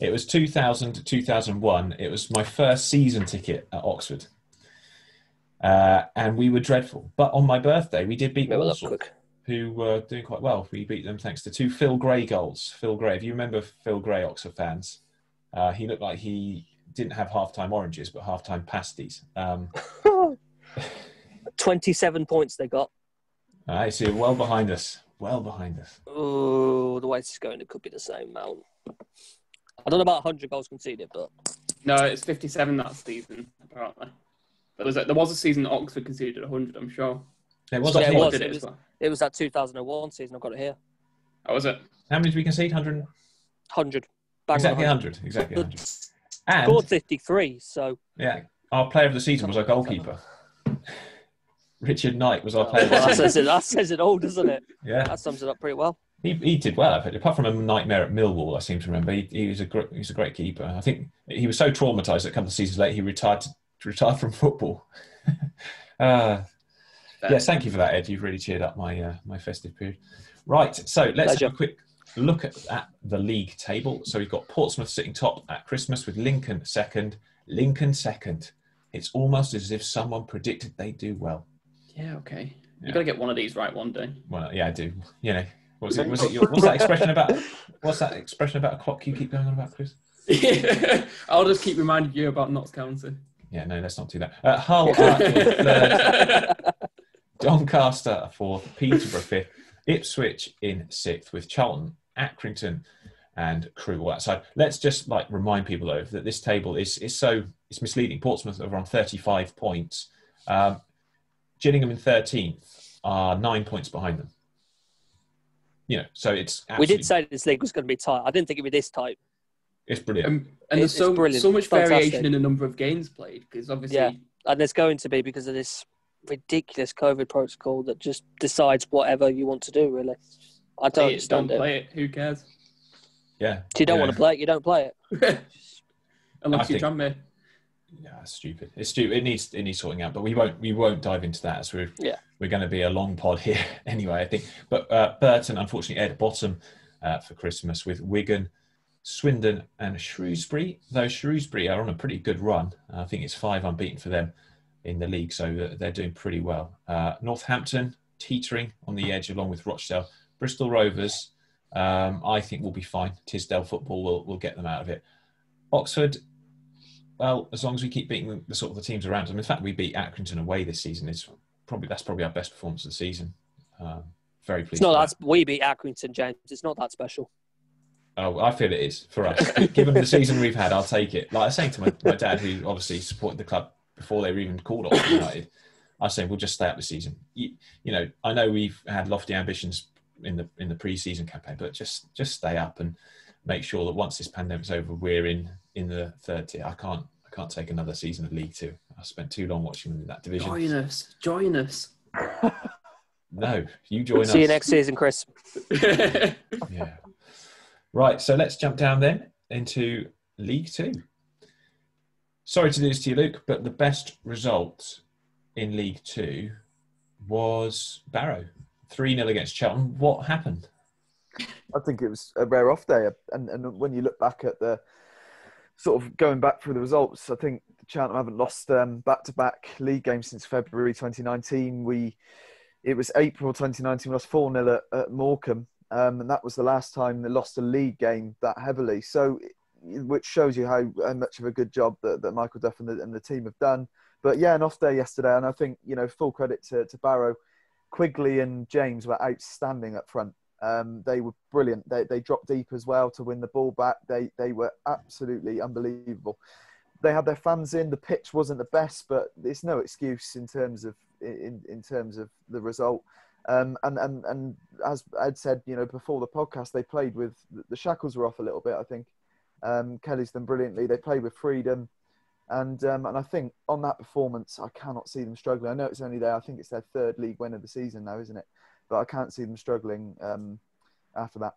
It was 2000 to 2001. It was my first season ticket at Oxford. Uh, and we were dreadful. But on my birthday, we did beat Let me have a look Walsall, who were doing quite well. We beat them thanks to two Phil Gray goals. Phil Gray, if you remember Phil Gray, Oxford fans, uh, he looked like he didn't have half-time oranges, but half-time pasties. Um, <laughs> 27 points they got. I see, well behind us. Well behind us. Oh, the way this is going, it could be the same amount. I don't know about 100 goals conceded, but No, it's 57 that season, apparently. There was a, there was a season that Oxford conceded 100, I'm sure. It was, Yeah, it was. It it was. well. it was that 2001 season. I've got it here. How was it? How many did we concede? 100? 100. Bang Exactly 100. 100. Exactly But 100. And Scored 53, so Yeah, our player of the season was our goalkeeper. Richard Knight was our player well, that, says it, that says it all, doesn't it? Yeah, That sums it up pretty well. he, he did well. Apart from a nightmare at Millwall, I seem to remember he, he was a gr- he was a great keeper. I think he was so traumatized that a couple of seasons later he retired to, retired from football. <laughs> uh, yes, thank you for that, Ed. You've really cheered up my uh, my festive period. Right, so let's Pleasure. have a quick look at, at the league table. So we've got Portsmouth sitting top at Christmas with Lincoln second. Lincoln second. It's almost as if someone predicted they'd do well. Yeah, okay. Yeah. You've got to get one of these right one day. Well, yeah, I do. You know, what's it? Was it? Your, <laughs> what's that expression about? What's that expression about a clock you keep going on about, Chris? <laughs> I'll just keep reminding you about Notts County. Yeah, no, let's not do that. Uh, Hull <laughs> are third, Doncaster are fourth, Peterborough fifth, Ipswich in sixth, with Charlton, Accrington, and Crewe all outside. Let's just like remind people though that this table is is so it's misleading. Portsmouth are on thirty five points. Um, Gillingham in thirteenth are nine points behind them. You know, so it's We did say this league was going to be tight. I didn't think it'd be this tight. it's brilliant. Um, and It's- there's so, brilliant. so much Fantastic. variation in the number of games played because obviously Yeah. And there's going to be because of this ridiculous COVID protocol that just decides whatever you want to do. Really, I don't play it, understand don't it. play it. Who cares? yeah, If you don't Yeah. want to play it, you don't play it. <laughs> Unless I you think- drum me. Yeah, it's stupid. It's stupid. It needs it needs sorting out, but we won't we won't dive into that as we're Yeah. we're going to be a long pod <laughs> here anyway. I think, but uh, Burton unfortunately at bottom uh, for Christmas with Wigan, Swindon, and Shrewsbury. Though Shrewsbury are on a pretty good run. I think it's five unbeaten for them in the league, so they're- they're doing pretty well. Uh, Northampton teetering on the edge along with Rochdale, Bristol Rovers. Um, I think will be fine. Tisdale football will will get them out of it. Oxford well, as long as we keep beating the, the sort of the teams around us. I mean, in fact, we beat Accrington away this season. It's probably that's probably our best performance of the season. Um, very pleased. It's not that we beat Accrington, James. It's not that special. Oh, I feel it is for us. <laughs> Given the season we've had, I'll take it. Like I was saying to my, my dad, who obviously supported the club before they were even called Oxford United, I was saying we'll just stay up the season. You, you know, I know we've had lofty ambitions in the in the pre-season campaign, but just just stay up and make sure that once this pandemic's over, we're in in the third tier. I can't I can't take another season of League Two. I spent too long watching them in that division. Join us. Join us. <laughs> No, you join us. See you next season, Chris. <laughs> Yeah. Right, so let's jump down then into League Two. Sorry to do this to you, Luke, but the best result in League Two was Barrow. 3 0 against Cheltenham. What happened? I think it was a rare off day, and and when you look back at the sort of going back through the results, I think Cheltenham haven't lost um, back-to-back league games since February 2019. We it was April 2019. We lost four 0 at, at Morecambe, um, and that was the last time they lost a league game that heavily. So, which shows you how, how much of a good job that, that Michael Duff and the, and the team have done. But yeah, an off day yesterday, and I think you know full credit to, to Barrow. Quigley and James were outstanding up front. Um, they were brilliant. They, they dropped deep as well to win the ball back. They they were absolutely unbelievable. They had their fans in. The pitch wasn't the best, but it's no excuse in terms of in, in terms of the result. Um, and and and as Ed said, you know, before the podcast, they played with the shackles were off a little bit. I think um, Kelly's done brilliantly. They played with freedom, and um, and I think on that performance, I cannot see them struggling. I know it's only there. I think it's their third league win of the season now, isn't it? But I can't see them struggling um, after that.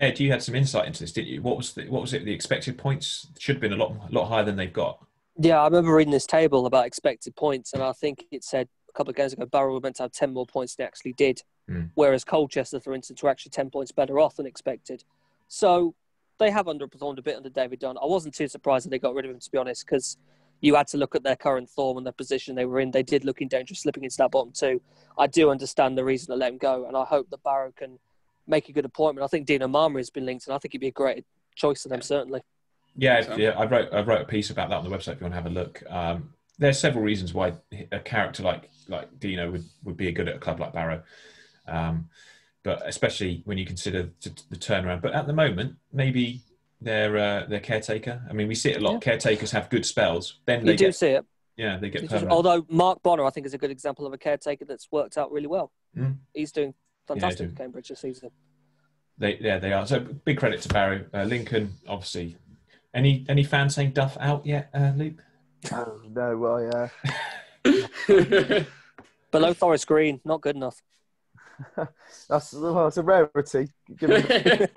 Ed, you had some insight into this, didn't you? What was the, what was it? The expected points should have been a lot a lot higher than they've got. Yeah, I remember reading this table about expected points, and I think it said a couple of games ago Barrow were meant to have 10 more points than they actually did. Mm. Whereas Colchester, for instance, were actually 10 points better off than expected. So they have underperformed a bit under David Dunn. I wasn't too surprised that they got rid of him, to be honest, because you had to look at their current form and the position they were in. They did look in danger of slipping into that bottom two. I do understand the reason to let him go, and I hope that Barrow can make a good appointment. I think Dino Maamria has been linked, and I think he'd be a great choice for them, certainly. Yeah, So- yeah. I wrote I wrote a piece about that on the website if you want to have a look. Um, there's several reasons why a character like like Dino would, would be good at a club like Barrow, um, but especially when you consider the turnaround. But at the moment, maybe they're uh, they're caretaker. I mean, we see it a lot. Yeah. Caretakers have good spells, then You they do get see it. yeah they get just- although Mark Bonner, I think, is a good example of a caretaker that's worked out really well. Mm. He's doing fantastic doing- Cambridge this season. They yeah they are. So big credit to Barrow uh, Lincoln. Obviously, any any fans saying Duff out yet, uh, Luke? Oh <laughs> no, well, yeah, <laughs> Below Forest Green, not good enough. <laughs> that's well, it's a rarity. Given <laughs>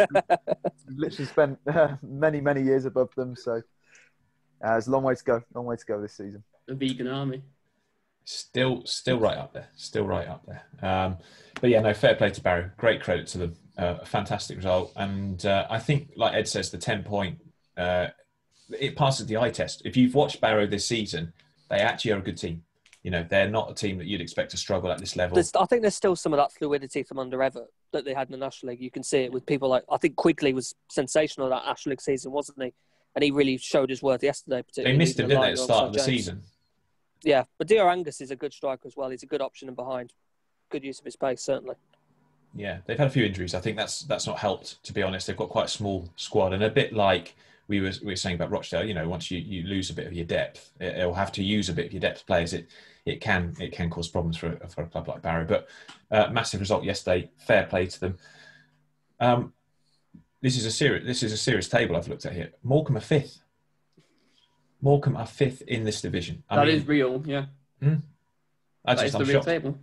literally spent <laughs> uh, many many years above them, so uh, there's a long way to go. Long way to go this season. the vegan army. Still, still right up there. Still right up there. Um, but yeah, no, fair play to Barrow. Great credit to them. uh, a fantastic result, and uh, I think, like Ed says, the ten point uh, it passes the eye test. If you've watched Barrow this season, they actually are a good team. You know, they're not a team that you'd expect to struggle at this level. There's, I think there's still some of that fluidity from under Evatt that they had in the National League. You can see it with people like I think Quigley was sensational that National League season, wasn't he? And he really showed his worth yesterday. Particularly they missed him, didn't they, at the start of the James. season? Yeah, but Dior Angus is a good striker as well. He's a good option in behind. Good use of his pace, certainly. Yeah, they've had a few injuries. I think that's that's not helped. To be honest, they've got quite a small squad, and a bit like we were we were saying about Rochdale. You know, once you, you lose a bit of your depth, it, it'll have to use a bit of your depth players. It it can it can cause problems for a, for a club like Barrow. But uh, massive result yesterday. Fair play to them. Um, this is a serious this is a serious table I've looked at here. Morecambe are fifth. Morecambe are fifth in this division. I That mean, is real, yeah. I That is just, the I'm real shocked. table.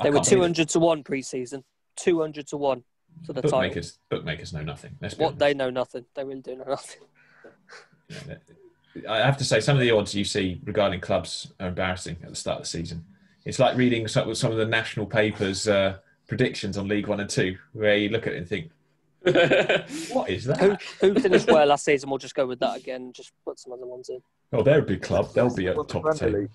I They were can't believe 200 to 1 pre season. 200 to 1 for the title. Bookmakers, bookmakers know nothing. Let's What honest. they know nothing. They really do know nothing. You know, I have to say, some of the odds you see regarding clubs are embarrassing at the start of the season. It's like reading some, some of the national papers' uh, predictions on League One and Two, where you look at it and think, <laughs> "What is that?" who finished well last season? We'll just go with that again. Just put some other ones in. Oh, they're a big club. They'll be at the the top of the Premier table. League,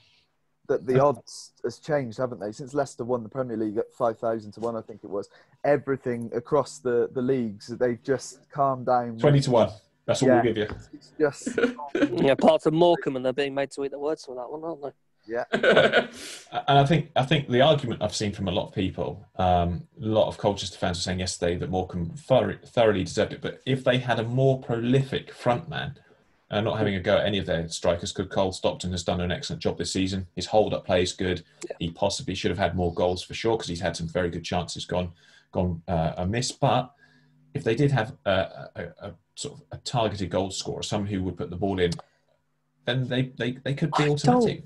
that the odds has changed, haven't they? Since Leicester won the Premier League at five thousand to one, I think it was. Everything across the the leagues, they've just calmed down. Twenty to one. That's all Yeah. we'll give you. It's just <laughs> Yeah, apart from Morecambe, and they're being made to eat their words for that one, aren't they? yeah. <laughs> And I think I think the argument I've seen from a lot of people, um, a lot of Colchester fans were saying yesterday that Morecambe thoroughly deserved it. But if they had a more prolific frontman, and not having a go at any of their strikers, because Cole Stockton has done an excellent job this season. His hold-up play is good. He possibly should have had more goals for sure, because he's had some very good chances gone gone uh, amiss. But if they did have a, a, a sort of a targeted goal scorer, someone who would put the ball in, then they, they, they could be I automatic.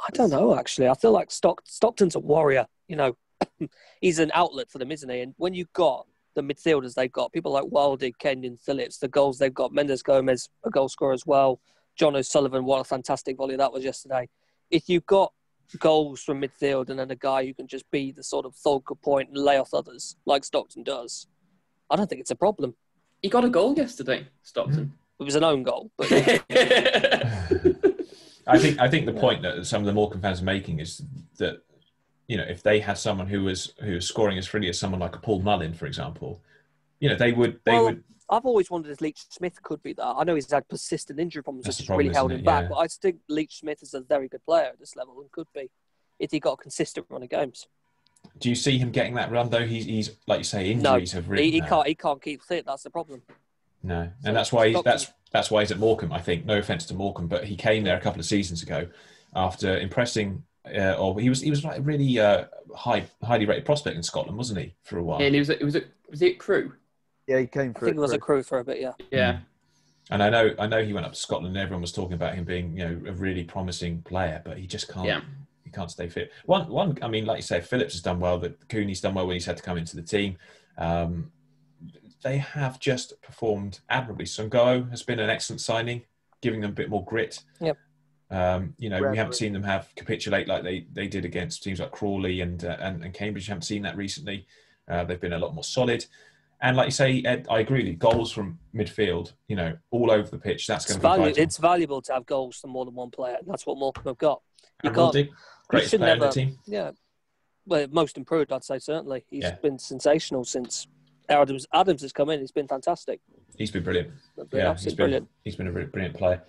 I don't know, actually. I feel like Stock, Stockton's a warrior. You know, <laughs> he's an outlet for them, isn't he? And when you've got the midfielders they've got, people like Wildy, Kenyon, Phillips, the goals they've got, Mendes Gomes, a goal scorer as well. John O'Sullivan, what a fantastic volley that was yesterday. If you've got goals from midfield and then a guy who can just be the sort of focal point and lay off others, like Stockton does, I don't think it's a problem. he got a goal yesterday, Stockton. It was an own goal, but <laughs> I think I think the point that some of the Morecambe fans are making is that you know if they had someone who was who was scoring as freely as someone like a Paul Mullin, for example, you know they would they Well, would I've always wondered if Leitch-Smith could be that. I know he's had persistent injury problems, which the has really held him it? back. But I think Leitch-Smith is a very good player at this level and could be if he got a consistent run of games. Do you see him getting that run though? He's he's like you say No, injuries have really He, he can't. He can't keep fit. That's the problem. no, So and that's why he's, that's that's why he's at Morecambe. I think no offense to Morecambe, but he came there a couple of seasons ago after impressing. Uh, or he was he was like a really uh, high highly rated prospect in Scotland, wasn't he, for a while? and he was, it was, it was it Crewe? Yeah, he came I for think it was a Crewe for a bit. Yeah. Yeah. And I know, I know he went up to Scotland, and everyone was talking about him being, you know, a really promising player, but he just can't. Yeah. He can't stay fit. One, one. I mean, like you say, Phillips has done well. That Cooney's done well when he's had to come into the team. Um, they have just performed admirably. Songo'o has been an excellent signing, giving them a bit more grit. Yep. Um, you know, we haven't seen them have capitulate like they, they did against teams like Crawley and, uh, and and Cambridge. You haven't seen that recently. Uh, they've been a lot more solid. And like you say, Ed, I agree with you. Goals from midfield, you know, all over the pitch. That's It's, going to be valu- vital. it's valuable to have goals from more than one player. and That's what Morecambe have got. You And can't. Roddy, greatest should player in the team. Yeah. Well, most improved, I'd say certainly. He's Yeah. been sensational since Adams Adams has come in. He's been fantastic. He's been brilliant. Been Yeah, absolutely he's been brilliant. he's been a really brilliant player.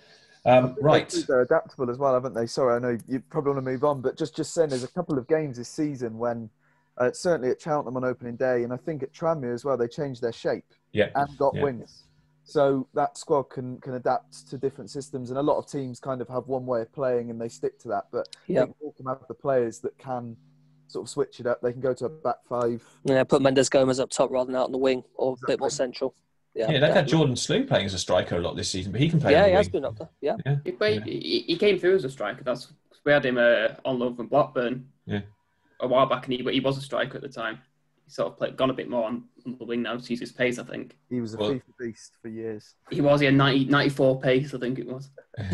Um, right, They're adaptable as well, haven't they? Sorry, I know you probably want to move on, but just just saying, there's a couple of games this season when, uh, certainly at Cheltenham on opening day, and I think at Tranmere as well, they changed their shape yeah, and got Yeah. wins. So that squad can can adapt to different systems, and a lot of teams kind of have one way of playing and they stick to that. But I Yeah. think Morecambe have the players that can sort of switch it up. They can go to a back five. Yeah, put Mendes Gomes up top rather than out on the wing or a bit more central. yeah. Yeah, they've had. Jordan Slew playing as a striker a lot this season, but he can play. Yeah, on the he has been up there. Yeah. Yeah, He, played, he, he came through as a striker. That's we had him uh, on loan from Blackburn Yeah. a while back, and he, but he was a striker at the time. He sort of played, gone a bit more on, on the wing now to use his pace. I think He was a Well- FIFA beast for years. he was. He had 90, 94 pace. I think it was. <laughs>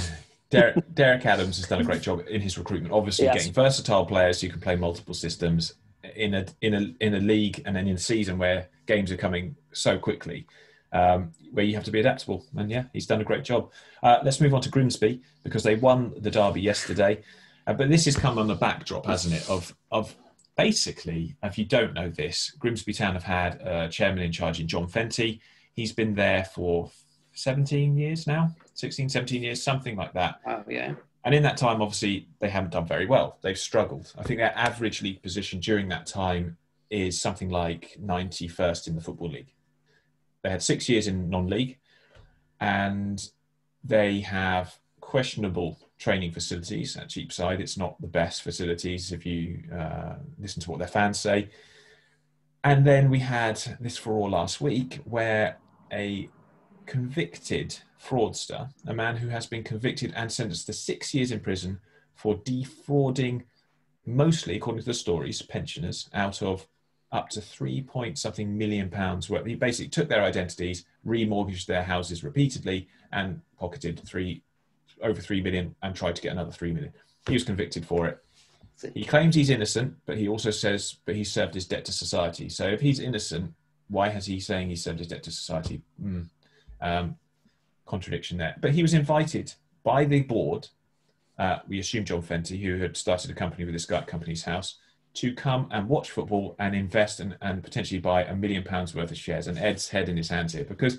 Derek, Derek Adams has done a great job in his recruitment. Obviously, Yes. getting versatile players who can play multiple systems in a in a in a league and then in a season where games are coming so quickly um, where you have to be adaptable. And yeah, he's done a great job. Uh, let's move on to Grimsby because they won the derby yesterday. Uh, but this has come on the backdrop, hasn't it, of, of basically, if you don't know this, Grimsby Town have had a chairman in charge in John Fenty. He's been there for 17 years now, 16, 17 years, something like that. Wow, yeah. And in that time, obviously, they haven't done very well. They've struggled. I think their average league position during that time is something like 91st in the Football League. They had six years in non league and they have questionable training facilities at Cheapside. It's not the best facilities if you uh, listen to what their fans say. And then we had this for all last week where a convicted fraudster, a man who has been convicted and sentenced to six years in prison for defrauding, mostly, according to the stories, pensioners out of up to three point something million pounds worth. He basically took their identities, remortgaged their houses repeatedly, and pocketed three over three million and tried to get another three million. He was convicted for it. He claims he's innocent, but he also says, but he served his debt to society. So if he's innocent, why has he saying he served his debt to society? Mm. Um, contradiction there. But he was invited by the board. Uh, we assume John Fenty, who had started a company with this guy at Companies House, to come and watch football and invest and, and potentially buy a million pounds worth of shares. And Ed's head in his hands here because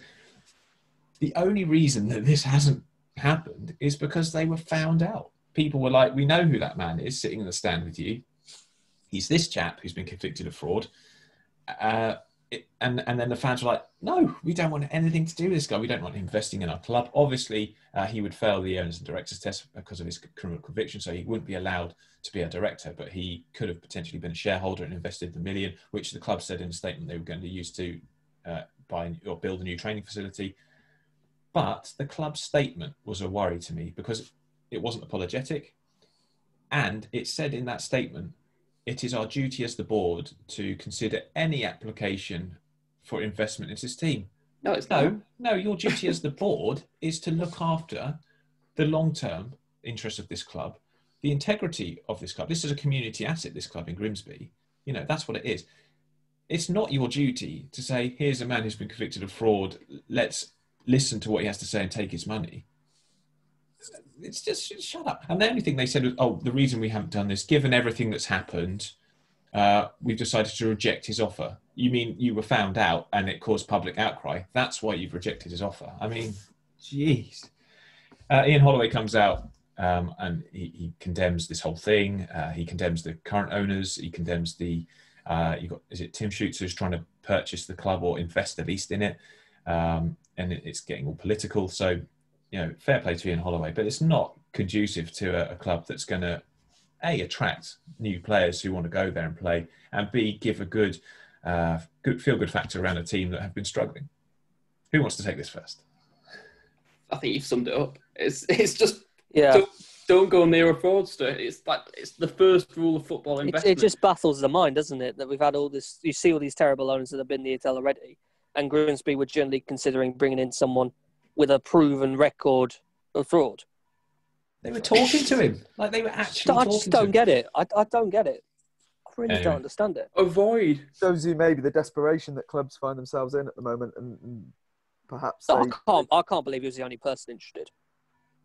the only reason that this hasn't happened is because they were found out. People were like, "We know who that man is sitting in the stand with you. He's this chap who's been convicted of fraud." Uh, it, and and then the fans were like, "No, we don't want anything to do with this guy. We don't want him investing in our club." Obviously, uh, he would fail the owners and directors test because of his criminal conviction, so he wouldn't be allowed to be a director. But he could have potentially been a shareholder and invested the million, which the club said in a statement they were going to use to uh, buy or build a new training facility. But the club's statement was a worry to me because it wasn't apologetic. And it said in that statement, it is our duty as the board to consider any application for investment in this team. No, it's No, not. no, your duty as the <laughs> board is to look after the long term interests of this club, the integrity of this club. This is a community asset, this club in Grimsby. You know, that's what it is. It's not your duty to say, here's a man who's been convicted of fraud, let's listen to what he has to say and take his money. It's just shut up. And the only thing they said was, oh, the reason we haven't done this, given everything that's happened, uh, we've decided to reject his offer. You mean you were found out and it caused public outcry? That's why you've rejected his offer. I mean, jeez. Uh, Ian Holloway comes out um, and he, he condemns this whole thing. Uh, he condemns the current owners. He condemns the uh, you got is it Tim Schutz who's trying to purchase the club or invest at least in it, um, and it's getting all political. So you know, fair play to Ian Holloway, but it's not conducive to a, a club that's going to a attract new players who want to go there and play, and b give a good, uh, good feel good factor around a team that have been struggling. Who wants to take this first? I think you've summed it up. It's it's just Yeah, don't, don't go near a fraudster. It's like it's the first rule of football it, investment. it just baffles the mind, doesn't it? That we've had all this. You see all these terrible owners that have been the hotel already, and Grimsby were generally considering bringing in someone with a proven record of fraud. They were talking to him like they were actually. I talking just don't him. get it. I, I don't get it. I really Anyway. don't understand it. Avoid. Shows you maybe the desperation that clubs find themselves in at the moment, and, and perhaps oh, I they, can't. I can't believe he was the only person interested.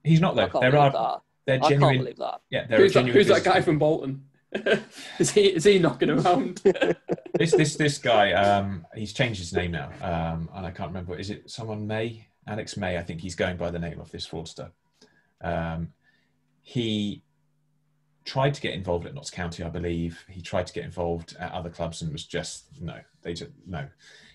He's not I though. can't There believe are that. they're I can't genuine. believe that. Yeah, there are Who's that, who's that guy from Bolton? <laughs> is he is he knocking around? <laughs> this this this guy um he's changed his name now um and i can't remember is it someone may? Alex may i think he's going by the name of this fraudster. Um he tried to get involved at notts county i believe. He tried to get involved at other clubs and was just no they just no.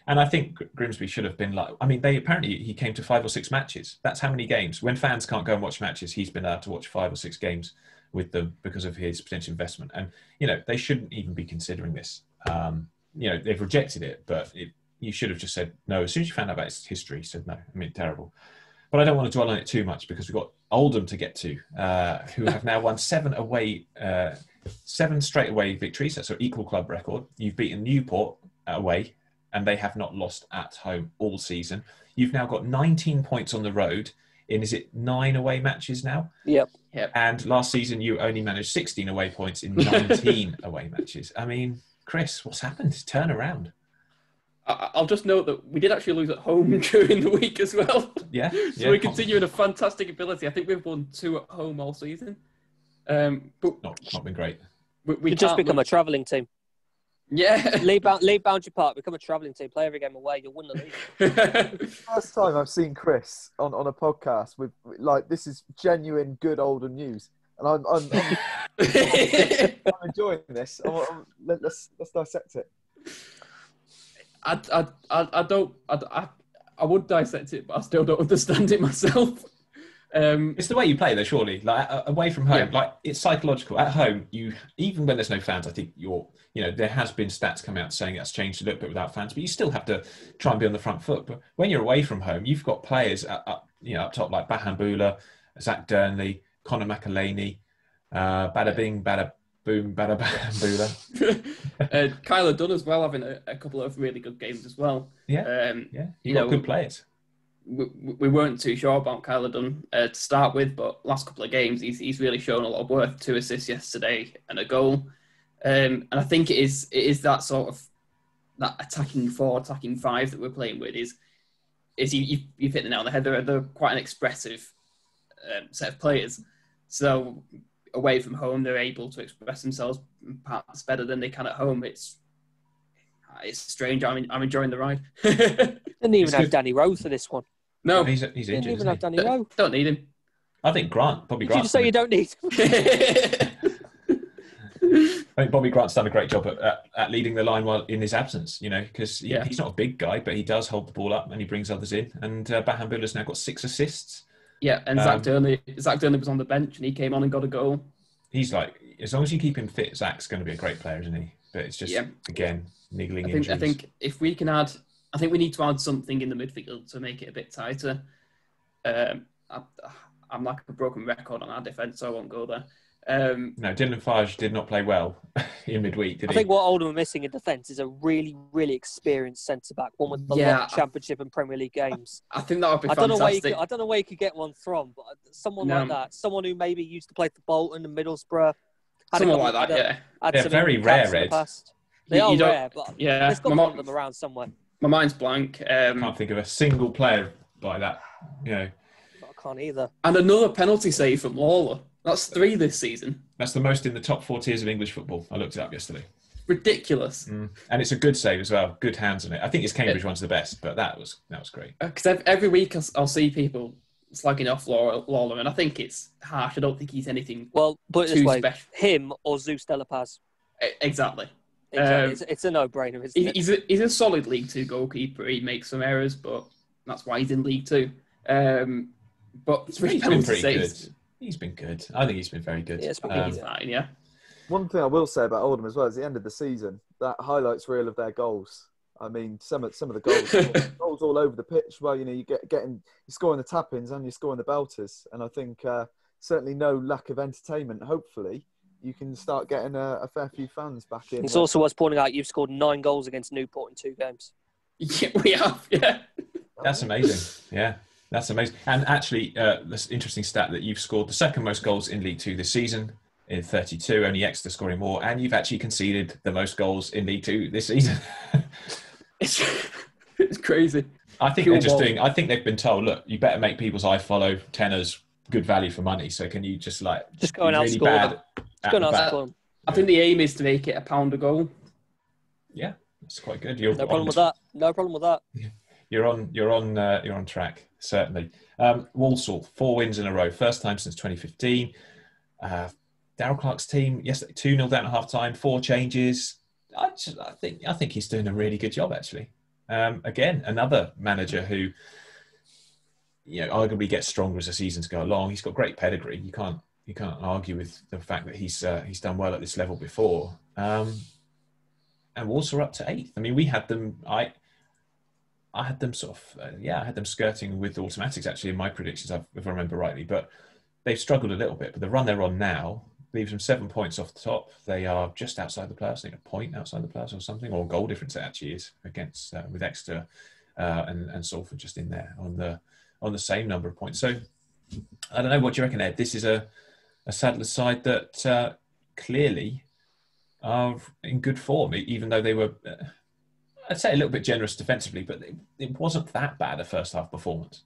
And i think grimsby should have been like i mean they apparently he came to five or six matches. That's how many games. When fans can't go and watch matches he's been allowed to watch five or six games with them because of his potential investment. And you know they shouldn't even be considering this. Um, you know they've rejected it but it, you should have just said no. As soon as you found out about its history said no. I mean terrible. But i don't want to dwell on it too much because we've got oldham to get to uh, who have now won seven away uh, seven straight away victories. That's an equal club record. You've beaten newport away and they have not lost at home all season. You've now got 19 points on the road in is it nine away matches now Yep. yep. and last season, you only managed 16 away points in <laughs> 19 away matches. I mean, Chris, what's happened? Turn around. I- I'll just note that we did actually lose at home <laughs> during the week as well. Yeah, <laughs> So yeah. we're continuing a fantastic ability. I think we've won two at home all season. Um, but Not not been great. we, we You just can't become a travelling team. Yeah. Leave, Bound- leave Boundary Park, become a travelling team. Play every game away. You'll win the league. <laughs> First time I've seen Chris on, on a podcast with like this is genuine good Oldham news, and I'm I'm, I'm, <laughs> I'm enjoying this. I'm, I'm- let, let's let's dissect it. I, I, I, I don't. I, I, I would dissect it, but I still don't <laughs> understand it myself. Um, It's the way you play, though. Surely, like away from home, Yeah. like it's psychological. At home, you even when there's no fans, I think you're, you know, there has been stats come out saying that's changed a little bit without fans, but you still have to try and be on the front foot. But when you're away from home, you've got players up, up you know, up top like Bahan Bula, Zak Dearnley, Conor McAleny, uh, Bada Bing, Bada Boom, Bada Bahamboula. <laughs> uh, Keillor-Dunn as well, having a, a couple of really good games as well. Yeah, Um, yeah, You got know, good players. We, we weren't too sure about Keillor-Dunn uh, to start with, but last couple of games he's, he's really shown a lot of worth. Two assists yesterday and a goal, um, and I think it is it is that sort of that attacking four, attacking five that we're playing with is is you you you've hit the nail on the head. They're, they're quite an expressive um, set of players, so away from home they're able to express themselves perhaps better than they can at home. It's it's strange. I'm I'm enjoying the ride. <laughs> Didn't even have. Danny Rose for this one. No, he's he's Didn't injured. even have? Danny Rose. don't need him. I think Grant, Bobby Did you just say you don't need? <laughs> I think Bobby Grant's done a great job at, at, at leading the line while in his absence, you know, because Yeah. he's not a big guy, but he does hold the ball up and he brings others in. And uh, Bahamboula's now got six assists. Yeah, and Um, Zak Dearnley, Zak Dearnley was on the bench and he came on and got a goal. He's like, as long as you keep him fit, Zach's going to be a great player, isn't he? But it's just, Yeah. again, niggling I think injuries. I think if we can add, I think we need to add something in the midfield to make it a bit tighter. Um, I, I'm like a broken record on our defence, so I won't go there. Um, No, Dylan Fage did not play well <laughs> in midweek, did I he? think what Oldham are missing in defence is a really, really experienced centre back, one with a Yeah. lot of Championship and Premier League games. I think that would be I don't know where you fantastic. could, I don't know where you could get one from, but someone No. like that, someone who maybe used to play for Bolton and Middlesbrough, had a Someone couple- like that, had yeah. They're very rare, in the Ed. past. They You- are you rare, but Yeah, there's got my, to be one of them around somewhere. My mind's blank. Um, can't think of a single player like that. You know, I can't either. and another penalty save from Lawlor. That's three this season. that's the most in the top four tiers of English football. I looked it up yesterday. Ridiculous. Mm. And it's a good save as well. Good hands on it. I think his Cambridge one's the best, but that was that was great. Because Uh, every week I'll, I'll see people slagging off Lawlor, Lawlor, and I think it's harsh. I don't think he's anything Well, put it this too way: special. him or Zeus de la Paz. Exactly. Exactly. Um, it's, it's a no-brainer, isn't it? He's a, he's a solid League Two goalkeeper. He makes some errors, but that's why he's in League Two. Um, but three He's been penalty pretty saves. good. He's been good. I think he's been very good. Yeah, it's been Um, He's fine, yeah. One thing I will say about Oldham as well is the end of the season that highlights reel of their goals. I mean, some of some of the goals, <laughs> goals all over the pitch. Well, you know, you get getting you're scoring the tap-ins and you're scoring the belters, and I think uh, certainly no lack of entertainment. Hopefully, you can start getting a, a fair few fans back in. It's also worth pointing out you've scored nine goals against Newport in two games. yeah. We have, yeah. That's amazing. Yeah, that's amazing. And actually, uh, this interesting stat that you've scored the second most goals in League Two this season in 32. Only Exeter scoring more, and you've actually conceded the most goals in League Two this season. <laughs> It's, it's crazy. I think Pure they're just ball. doing. I think they've been told, look, you better make people's eye follow tenors good value for money. So can you just like Just go and be really outscore bad them. At Just go and the back? I think the aim is to make it a pound a goal. Yeah, that's quite good. You're No problem on- with that. No problem with that. <laughs> You're on. You're on. Uh, you're on track. Certainly. Um, Walsall, four wins in a row, first time since 2015. Uh, Darrell Clarke's team yesterday, two 0 down at half time, four changes. I, just, I think. I think he's doing a really good job actually. Um, again, another manager who, you know, arguably gets stronger as the seasons go along. He's got great pedigree. You can't. You can't argue with the fact that he's uh, he's done well at this level before. Um, and Walsall are up to eighth. I mean, we had them. I I had them sort of, uh, yeah, I had them skirting with automatics actually in my predictions, if I remember rightly. But they've struggled a little bit. But the run they're on now leaves them seven points off the top. They are just outside the playoffs, I think a point outside the playoffs or something, or goal difference actually is against uh, with Exeter uh, and and Salford just in there on the on the same number of points. So I don't know. What do you reckon, Ed? This is a a Sadler's side that uh, clearly are in good form, even though they were. Uh, I'd say a little bit generous defensively, but it, it wasn't that bad a first half performance.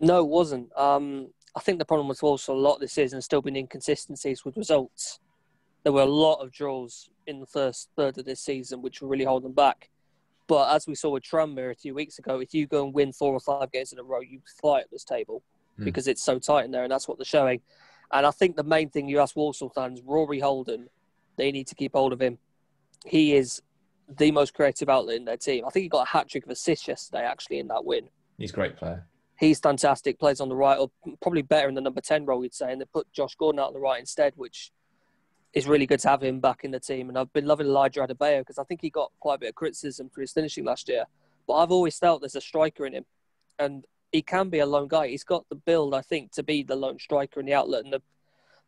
No, it wasn't. Um, I think the problem was also a lot this season has still been inconsistencies with results. There were a lot of draws in the first third of this season, which were really holding them back. But as we saw with Tranmere a few weeks ago, if you go and win four or five games in a row, you fly at this table Mm. because it's so tight in there, and that's what they're showing. And I think the main thing you ask Walsall fans, Rory Holden, they need to keep hold of him. He is the most creative outlet in their team. I think he got a hat trick of assists yesterday, actually, in that win. He's a great player. He's fantastic, plays on the right, or probably better in the number 10 role, you'd say. And they put Josh Gordon out on the right instead, which is really good to have him back in the team. And I've been loving Elijah Adebayo because I think he got quite a bit of criticism for his finishing last year. But I've always felt there's a striker in him. And he can be a lone guy. He's got the build, I think, to be the lone striker in the outlet and the,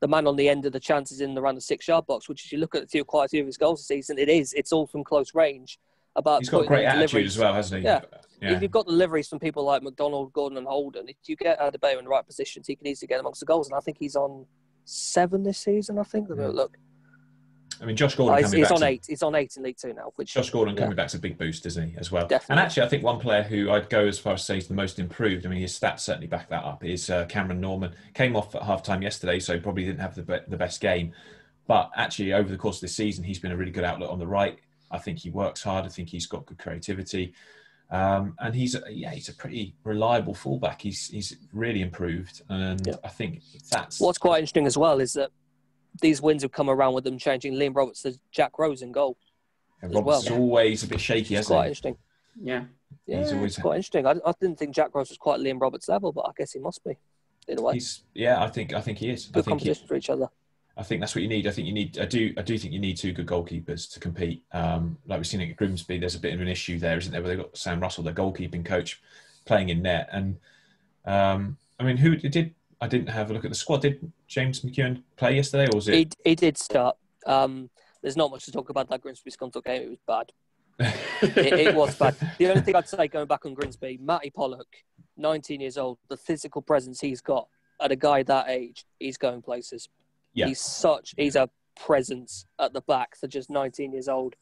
the man on the end of the chances in the around the six yard box, which, if you look at the, few, quite a few of his goals this season, it is. It's all from close range. About He's got great attitude deliveries- as well, hasn't he? Yeah. yeah. if you've got deliveries from people like McDonald, Gordon, and Holden, if you get Adebayo in the right positions, he can easily get amongst the goals. And I think he's on seven this season. I think. Let me. Look, I mean, Josh Oh, Gordon he's back on to- eight. He's on eight in League Two now. Which Josh Gordon yeah. coming back's a big boost, isn't he, as well? Definitely. And actually, I think one player who I'd go as far as say is the most improved, I mean, his stats certainly back that up, is uh, Cameron Norman. Came off at half time yesterday, so probably didn't have the, be- the best game. But actually, over the course of this season, he's been a really good outlet on the right. I think he works hard. I think he's got good creativity. Um, and he's a, yeah, he's a pretty reliable fullback. He's he's really improved, and Yeah. I think that's What's quite interesting as well is that these wins have come around with them changing Liam Roberts to Jack Rose in goal. and Roberts well. always a bit shaky, It's hasn't quite he? interesting. Yeah. Yeah, He's always- it's quite interesting. I, I didn't think Jack Rose was quite Liam Roberts level, but I guess he must be in a way. He's yeah, I think I think he is. I Good think he, for each other. I think that's what you need. I think you need. I do. I do think you need two good goalkeepers to compete. Um, like we've seen at Grimsby, there's a bit of an issue there, isn't there? Where they've got Sam Russell, their goalkeeping coach, playing in net. And um, I mean, who did? I didn't have a look at the squad. Did James McEwen play yesterday, or was it? He, he did start. Um, there's not much to talk about that Grimsby Scunthorpe game. It was bad. <laughs> It, it was bad. The only thing I'd say going back on Grimsby, Matty Pollock, 19 years old, the physical presence he's got at a guy that age, he's going places. Yeah. He's such, he's a presence at the back for just 19 years old.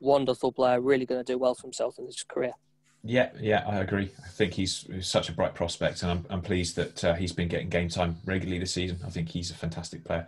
Wonderful player, really going to do well for himself in his career. Yeah, yeah, I agree. I think he's, such a bright prospect, and I'm, I'm pleased that uh, he's been getting game time regularly this season. I think he's a fantastic player.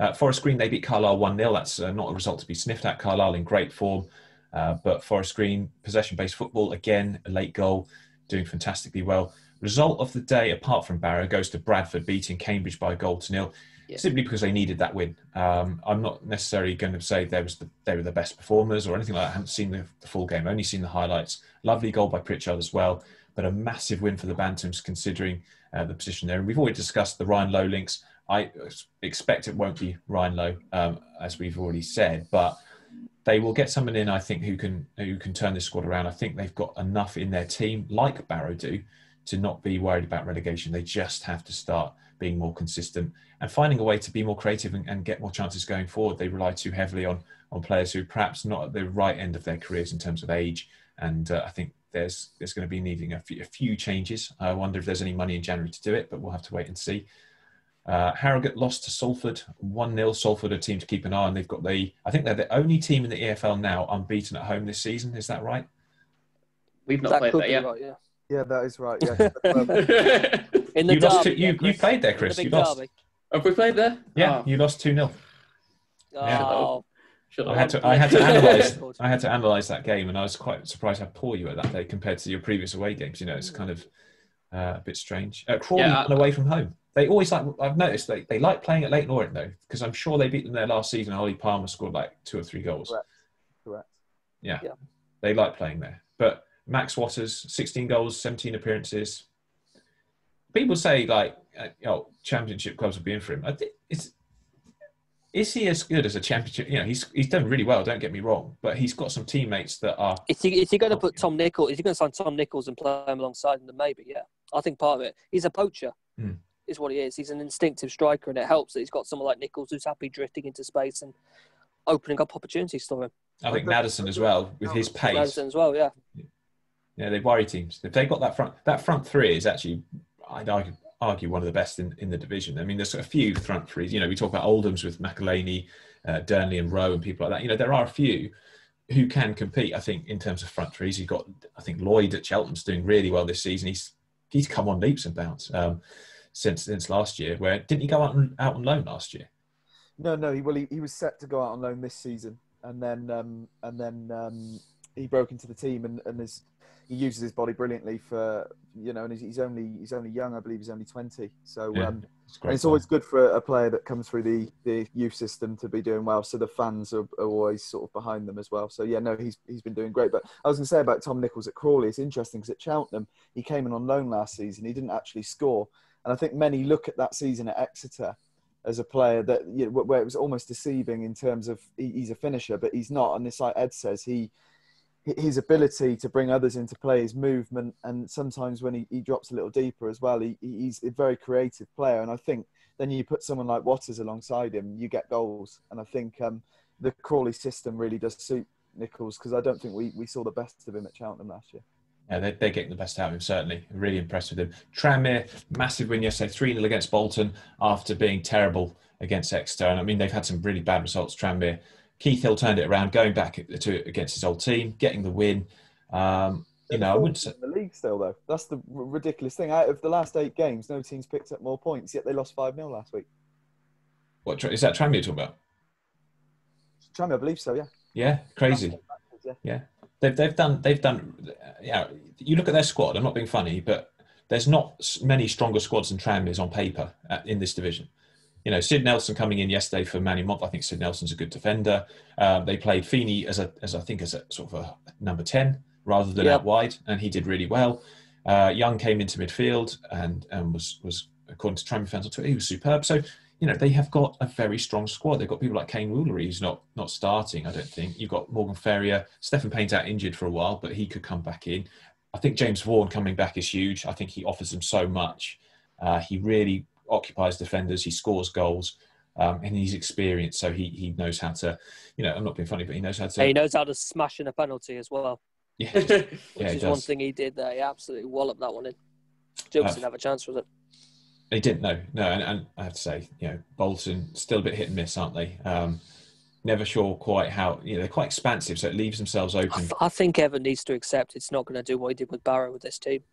Uh, Forest Green, they beat Carlisle 1 0. That's uh, not a result to be sniffed at. Carlisle in great form, uh, but Forest Green, possession based football, again, a late goal, doing fantastically well. Result of the day, apart from Barrow, goes to Bradford beating Cambridge by a goal to nil. Yeah. Simply because they needed that win. Um, I'm not necessarily going to say they was the, they were the best performers or anything like that. I haven't seen the, the full game, only seen the highlights. Lovely goal by Pritchard as well, but a massive win for the Bantams considering uh, the position there. And we've already discussed the Ryan Lowe links. I expect it won't be Ryan Lowe, um, as we've already said, but they will get someone in, I think, who can who can turn this squad around. I think they've got enough in their team, like Barrow do, to not be worried about relegation. They just have to start being more consistent and finding a way to be more creative and, and get more chances going forward. They rely too heavily on on players who perhaps not at the right end of their careers in terms of age. And uh, I think there's there's going to be needing a few, a few changes. I wonder if there's any money in January to do it, but we'll have to wait and see. Uh, Harrogate lost to Salford 1 0. Salford, a team to keep an eye on. They've got the, I think they're the only team in the EFL now unbeaten at home this season. Is that right? We've not that played could that yet. right, yeah. Yeah, that is right. Yeah. <laughs> Um, <laughs> In the You lost derby, to- yeah, you- you played there, Chris. The You lost. derby. Have we played there? Yeah, Oh, you lost 2 0. Yeah. Oh, shut I had to, I had to <laughs> analyze, I had to analyze that game, and I was quite surprised how poor you were that day compared to your previous away games. You know, it's kind of uh, a bit strange. Uh, Crawley Yeah, away from home. They always like. I've noticed they, they like playing at Leyton Orient though, because I'm sure they beat them there last season. Ollie Palmer scored like two or three goals. Correct. correct. Yeah. Yeah. They like playing there. But Max Watters, 16 goals, 17 appearances. People say like, uh, you know, championship clubs will be in for him. I think it's. Is he as good as a championship? You know, he's he's done really well. Don't get me wrong, but he's got some teammates that are. Is he if you're going to put. Tom Nichols, Is you're going to sign Tom Nichols and play him alongside him, then maybe yeah. I think part of it, he's a poacher, Hmm. is what he is. He's an instinctive striker, and it helps that he's got someone like Nichols who's happy drifting into space and opening up opportunities for him. I think Nadesan as well with his pace. Nadesan as well, yeah. Yeah, they worry teams. If they got that front, that front three is actually, I'd argue, argue one of the best in, in the division. I mean, there's a few front threes. You know, we talk about Oldham's with McAleny, uh, Dearnley, and Rowe, and people like that. You know, there are a few, who can compete. I think in terms of front threes, you've got I think Lloyd at Cheltenham's doing really well this season. He's he's come on leaps and bounds um, since since last year. Where didn't he go out on, out on loan last year? No, no. He, well, he, he was set to go out on loan this season, and then um, and then um, he broke into the team and, and is, he uses his body brilliantly for you know, and he's, he's only he's only young. I believe he's only twenty. So Yeah, um, It's, and it's always good for a player that comes through the, the youth system to be doing well. So the fans are, are always sort of behind them as well. So yeah, no, he's he's been doing great. But I was going to say about Tom Nichols at Crawley, it's interesting because at Cheltenham he came in on loan last season. He didn't actually score, and I think many look at that season at Exeter as a player that you know, where it was almost deceiving in terms of he, he's a finisher, but he's not. And this, like Ed says, he his ability to bring others into play, his movement, and sometimes when he, he drops a little deeper as well, he, he's a very creative player. And I think then you put someone like Watters alongside him, you get goals. And I think um, the Crawley system really does suit Nichols because I don't think we, we saw the best of him at Cheltenham last year. Yeah, they're, they're getting the best out of him, certainly. Really impressed with him. Tranmere, massive win yesterday, 3 0 against Bolton after being terrible against Exeter. And I mean, they've had some really bad results, Tranmere. Keith Hill turned it around, going back to against his old team, getting the win. Um, you know, I wouldn't say. the league still though. That's the ridiculous thing. Out of the last eight games, no team's picked up more points. Yet they lost five 0 last week. What, is that Tranmere you're talking about? Tranmere, I believe so. Yeah. Yeah, crazy. Yeah. They've, they've done, they've done, yeah, you look at their squad, I'm not being funny, but there's not many stronger squads than Tranmere's on paper at, in this division. You know, Sid Nelson coming in yesterday for Manny Monthé. I think Sid Nelson's a good defender. Um, they played Feeney as a, as I think as a sort of a number 10 rather than Yep. out wide, and he did really well. Uh, Young came into midfield and, and was, was, according to Tranmere fans on Twitter, he was superb. So, you know, they have got a very strong squad. They've got people like Kaiyne Woolery, who's not not starting, I don't think. You've got Morgan Ferrier. Stefan Payne's out injured for a while, but he could come back in. I think James Vaughan coming back is huge. I think he offers them so much. Uh, he really occupies defenders. He scores goals. Um, and he's experienced, so he, he knows how to, you know, I'm not being funny, but he knows how to. And he knows how to smash in a penalty as well, yeah, <laughs> which Yeah, is one thing he did there. He absolutely walloped that one in. Jokes Uh, didn't have a chance with it. They didn't know. No, and, and I have to say, you know, Bolton still a bit hit and miss, aren't they? Um, never sure quite how. You know, they're quite expansive, so it leaves themselves I, open. th- I think Evatt needs to accept it's not going to do what he did with Barrow with this team.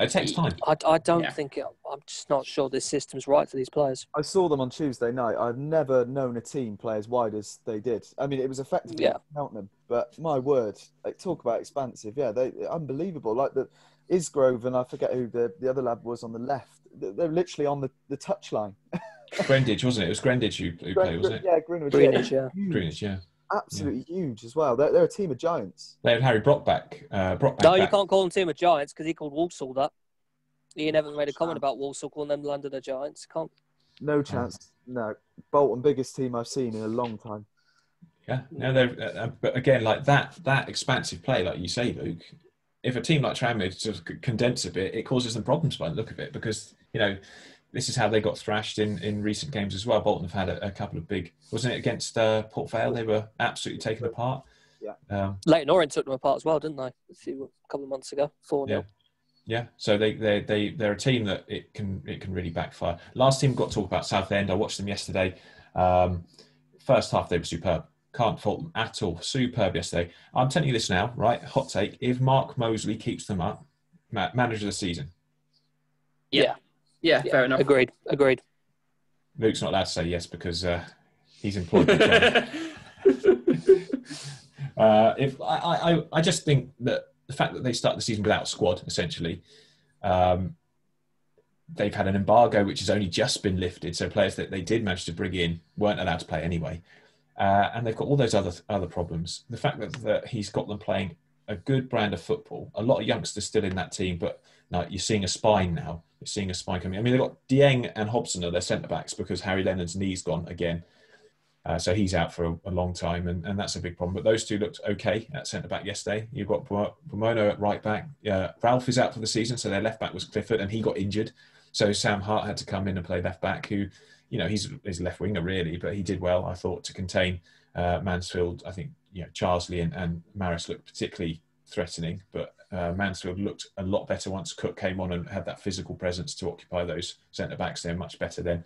It takes time. I, I don't Yeah. think it, I'm just not sure this system's right for these players. I saw them on Tuesday night. I've never known a team play as wide as they did. I mean, it was effectively Yeah. Cheltenham, but my word, like, talk about expansive. Yeah, they unbelievable. Like the Isgrove and I forget who the, the other lad was on the left. They- They're literally on the, the touchline. <laughs> Greenwich, wasn't it? It was Greenwich who, who played, wasn't it? Yeah, Greenwich. Greenwich, yeah. Huge, Greenwich, yeah. Absolutely huge as well. They're, they're a team of giants. They had Harry Brockbank. Uh, Brockbank No, you back. can't call them team of giants because he called Walsall that. He never made a comment about Walsall calling them London the Giants. Can't. No chance. No, Bolton biggest team I've seen in a long time. Yeah, no, they're, uh, uh, but again, like that, that expansive play, like you say, Luke. If a team like Tranmere just condense a bit, it causes them problems by the look of it because you know this is how they got thrashed in, in recent games as well. Bolton have had a, a couple of big, wasn't it against uh, Port Vale? They were absolutely taken apart. Yeah. Um, Leyton Orient took them apart as well, didn't they? A few a couple of months ago, four Yeah. Yeah, so they they they they're a team that it can it can really backfire. Last team got to talk about Southend. I watched them yesterday. Um, first half they were superb. Can't fault them at all. Superb yesterday. I'm telling you this now, right? Hot take: If Mark Molesley keeps them up, ma- manager of the season. Yeah, Yeah, fair enough. Agreed. Agreed. Luke's not allowed to say yes because uh, he's employed. <laughs> Uh, if I, I, I just think that the fact that they start the season without a squad, essentially, um, they've had an embargo which has only just been lifted. So players that they did manage to bring in weren't allowed to play anyway, uh, and they've got all those other other problems. The fact that, that he's got them playing a good brand of football, a lot of youngsters still in that team, but now you're seeing a spine now. You're seeing a spine coming. I mean, they've got Dieng and Hobson are their centre backs because Harry Lennon's knee's gone again. Uh, so he's out for a, a long time, and, and that's a big problem. But those two looked okay at centre back yesterday. You've got Pomono at right back. Uh, Ralph is out for the season, so their left back was Clifford, and he got injured. So Sam Hart had to come in and play left back, who, you know, he's a left winger really, but he did well, I thought, to contain uh, Mansfield. I think you know Charsley and, and Maris looked particularly threatening, but uh, Mansfield looked a lot better once Cook came on and had that physical presence to occupy those centre backs. They're much better then.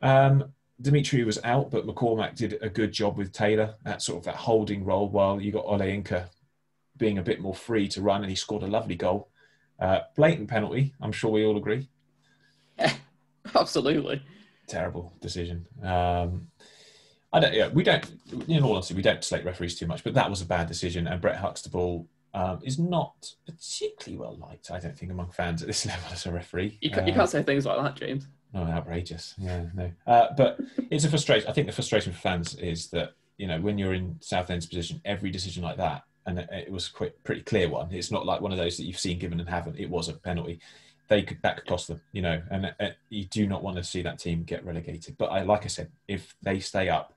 Um, Dimitri was out, but McCormack did a good job with Taylor at sort of that holding role while you got Ole Inca being a bit more free to run, and he scored a lovely goal. Uh, blatant penalty, I'm sure we all agree. <laughs> Absolutely. Terrible decision. Um, I don't. Yeah, we don't. In all honesty, we don't slate referees too much, but that was a bad decision. And Brett Huxtable um, is not particularly well liked, I don't think, among fans at this <laughs> level as a referee. You, can, you Uh, can't say things like that, James. No, outrageous. Yeah, no. Uh, but it's a frustration. I think the frustration for fans is that you know when you're in Southend's position, every decision like that, and it, it was quite pretty clear one. It's not like one of those that you've seen given and haven't. It was a penalty. They could that could cost them, you know, and uh, you do not want to see that team get relegated. But I, like I said, if they stay up,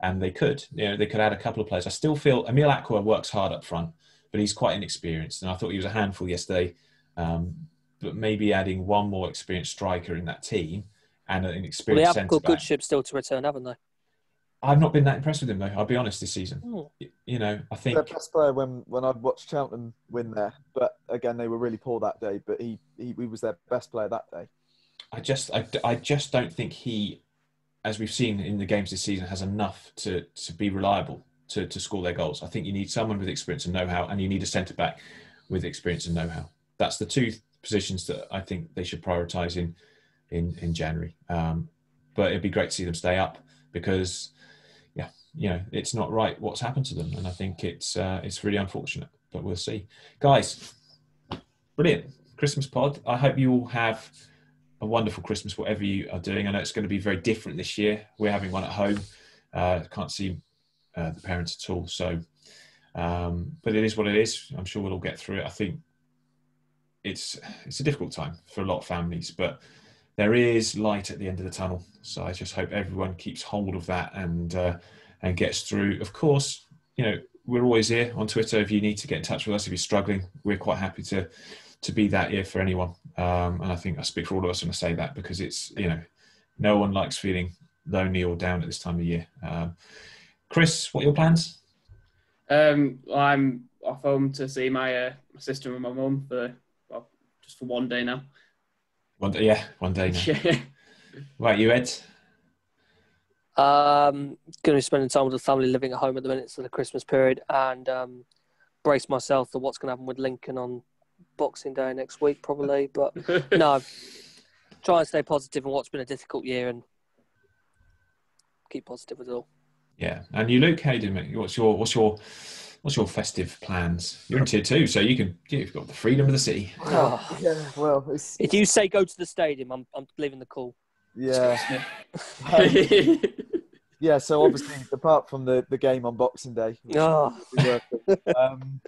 and they could, you know, they could add a couple of players. I still feel Emile Acquah works hard up front, but he's quite inexperienced, and I thought he was a handful yesterday. Um, but maybe adding one more experienced striker in that team and an Well, they experienced have centre got good back. ships still to return, haven't they? I've not been that impressed with him though. I'll be honest this season. Y- You know, I Their think best player when when I watched Cheltenham win there, but again they were really poor that day. But he he, he was their best player that day. I just I, I just don't think he, as we've seen in the games this season, has enough to to be reliable to to score their goals. I think you need someone with experience and know-how, and you need a centre back with experience and know-how. That's the two positions that I think they should prioritise in in in January. Um, but it'd be great to see them stay up because, yeah, you know, it's not right what's happened to them, and I think it's uh, it's really unfortunate. But we'll see, guys. Brilliant Christmas pod. I hope you all have a wonderful Christmas, whatever you are doing. I know it's going to be very different this year. We're having one at home. Uh, can't see uh, the parents at all. So, um, but it is what it is. I'm sure we'll all get through it. I think it's it's a difficult time for a lot of families, but there is light at the end of the tunnel. So I just hope everyone keeps hold of that and uh, and gets through. Of course, you know we're always here on Twitter. If you need to get in touch with us, if you're struggling, we're quite happy to to be that ear for anyone. Um, and I think I speak for all of us when I say that because it's you know no one likes feeling lonely or down at this time of year. Um, Chris, what are your plans? Um, I'm off home to see my uh, my sister and my mum for well, just for one day now. One day, yeah, one day now. Yeah. <laughs> Right, you Ed. Um, going to be spending time with the family living at home at the minute, so the Christmas period, and um, brace myself for what's going to happen with Lincoln on Boxing Day next week, probably. But <laughs> no, try and stay positive in what's been a difficult year and keep positive as all. Yeah, and you, Luke, how you doing, mate? What's your what's your what's your festive plans? You're in tier two, so you can you've got the freedom of the city. Oh. Yeah, well, it's, If you say go to the stadium, I'm, I'm leaving the call. yeah, Um, <laughs> yeah. So obviously, apart from the, the game on Boxing Day, which Oh. is worth it, um,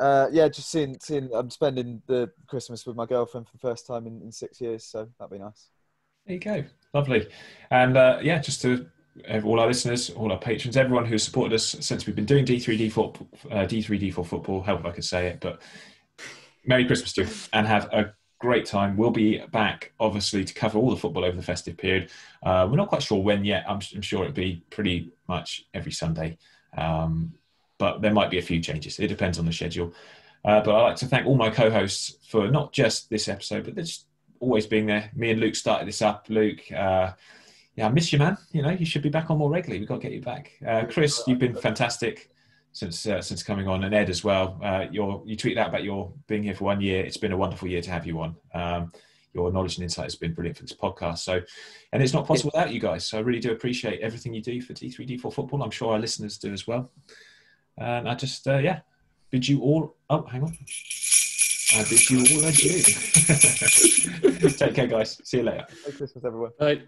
uh, yeah, just seeing seeing I'm spending the Christmas with my girlfriend for the first time in, in six years, so that'd be nice. There you go, lovely, and uh, yeah, just to ev- all our listeners, all our patrons, everyone who's supported us since we've been doing D3, D4, uh, D3D for football. Help if I could say it, but Merry Christmas to you, and have a great time. We'll be back, obviously, to cover all the football over the festive period. Uh, we're not quite sure when yet. I'm, I'm sure it'll be pretty much every Sunday, um, but there might be a few changes. It depends on the schedule. Uh, but I'd like to thank all my co-hosts for not just this episode, but just always being there. Me and Luke started this up. Luke, uh, yeah, I miss you, man. You know, you should be back on more regularly. We've got to get you back. Uh, Chris, you've been fantastic since uh, since coming on, and Ed as well. Uh, your you tweeted out about your being here for one year. It's been a wonderful year to have you on. Um, your knowledge and insight has been brilliant for this podcast. So, and it's not possible without you guys. So I really do appreciate everything you do for D3D4 football. I'm sure our listeners do as well. And I just, uh, yeah, bid you all. Oh, hang on. I bid you all adieu. <laughs> Take care, guys. See you later. Merry Christmas, everyone. right.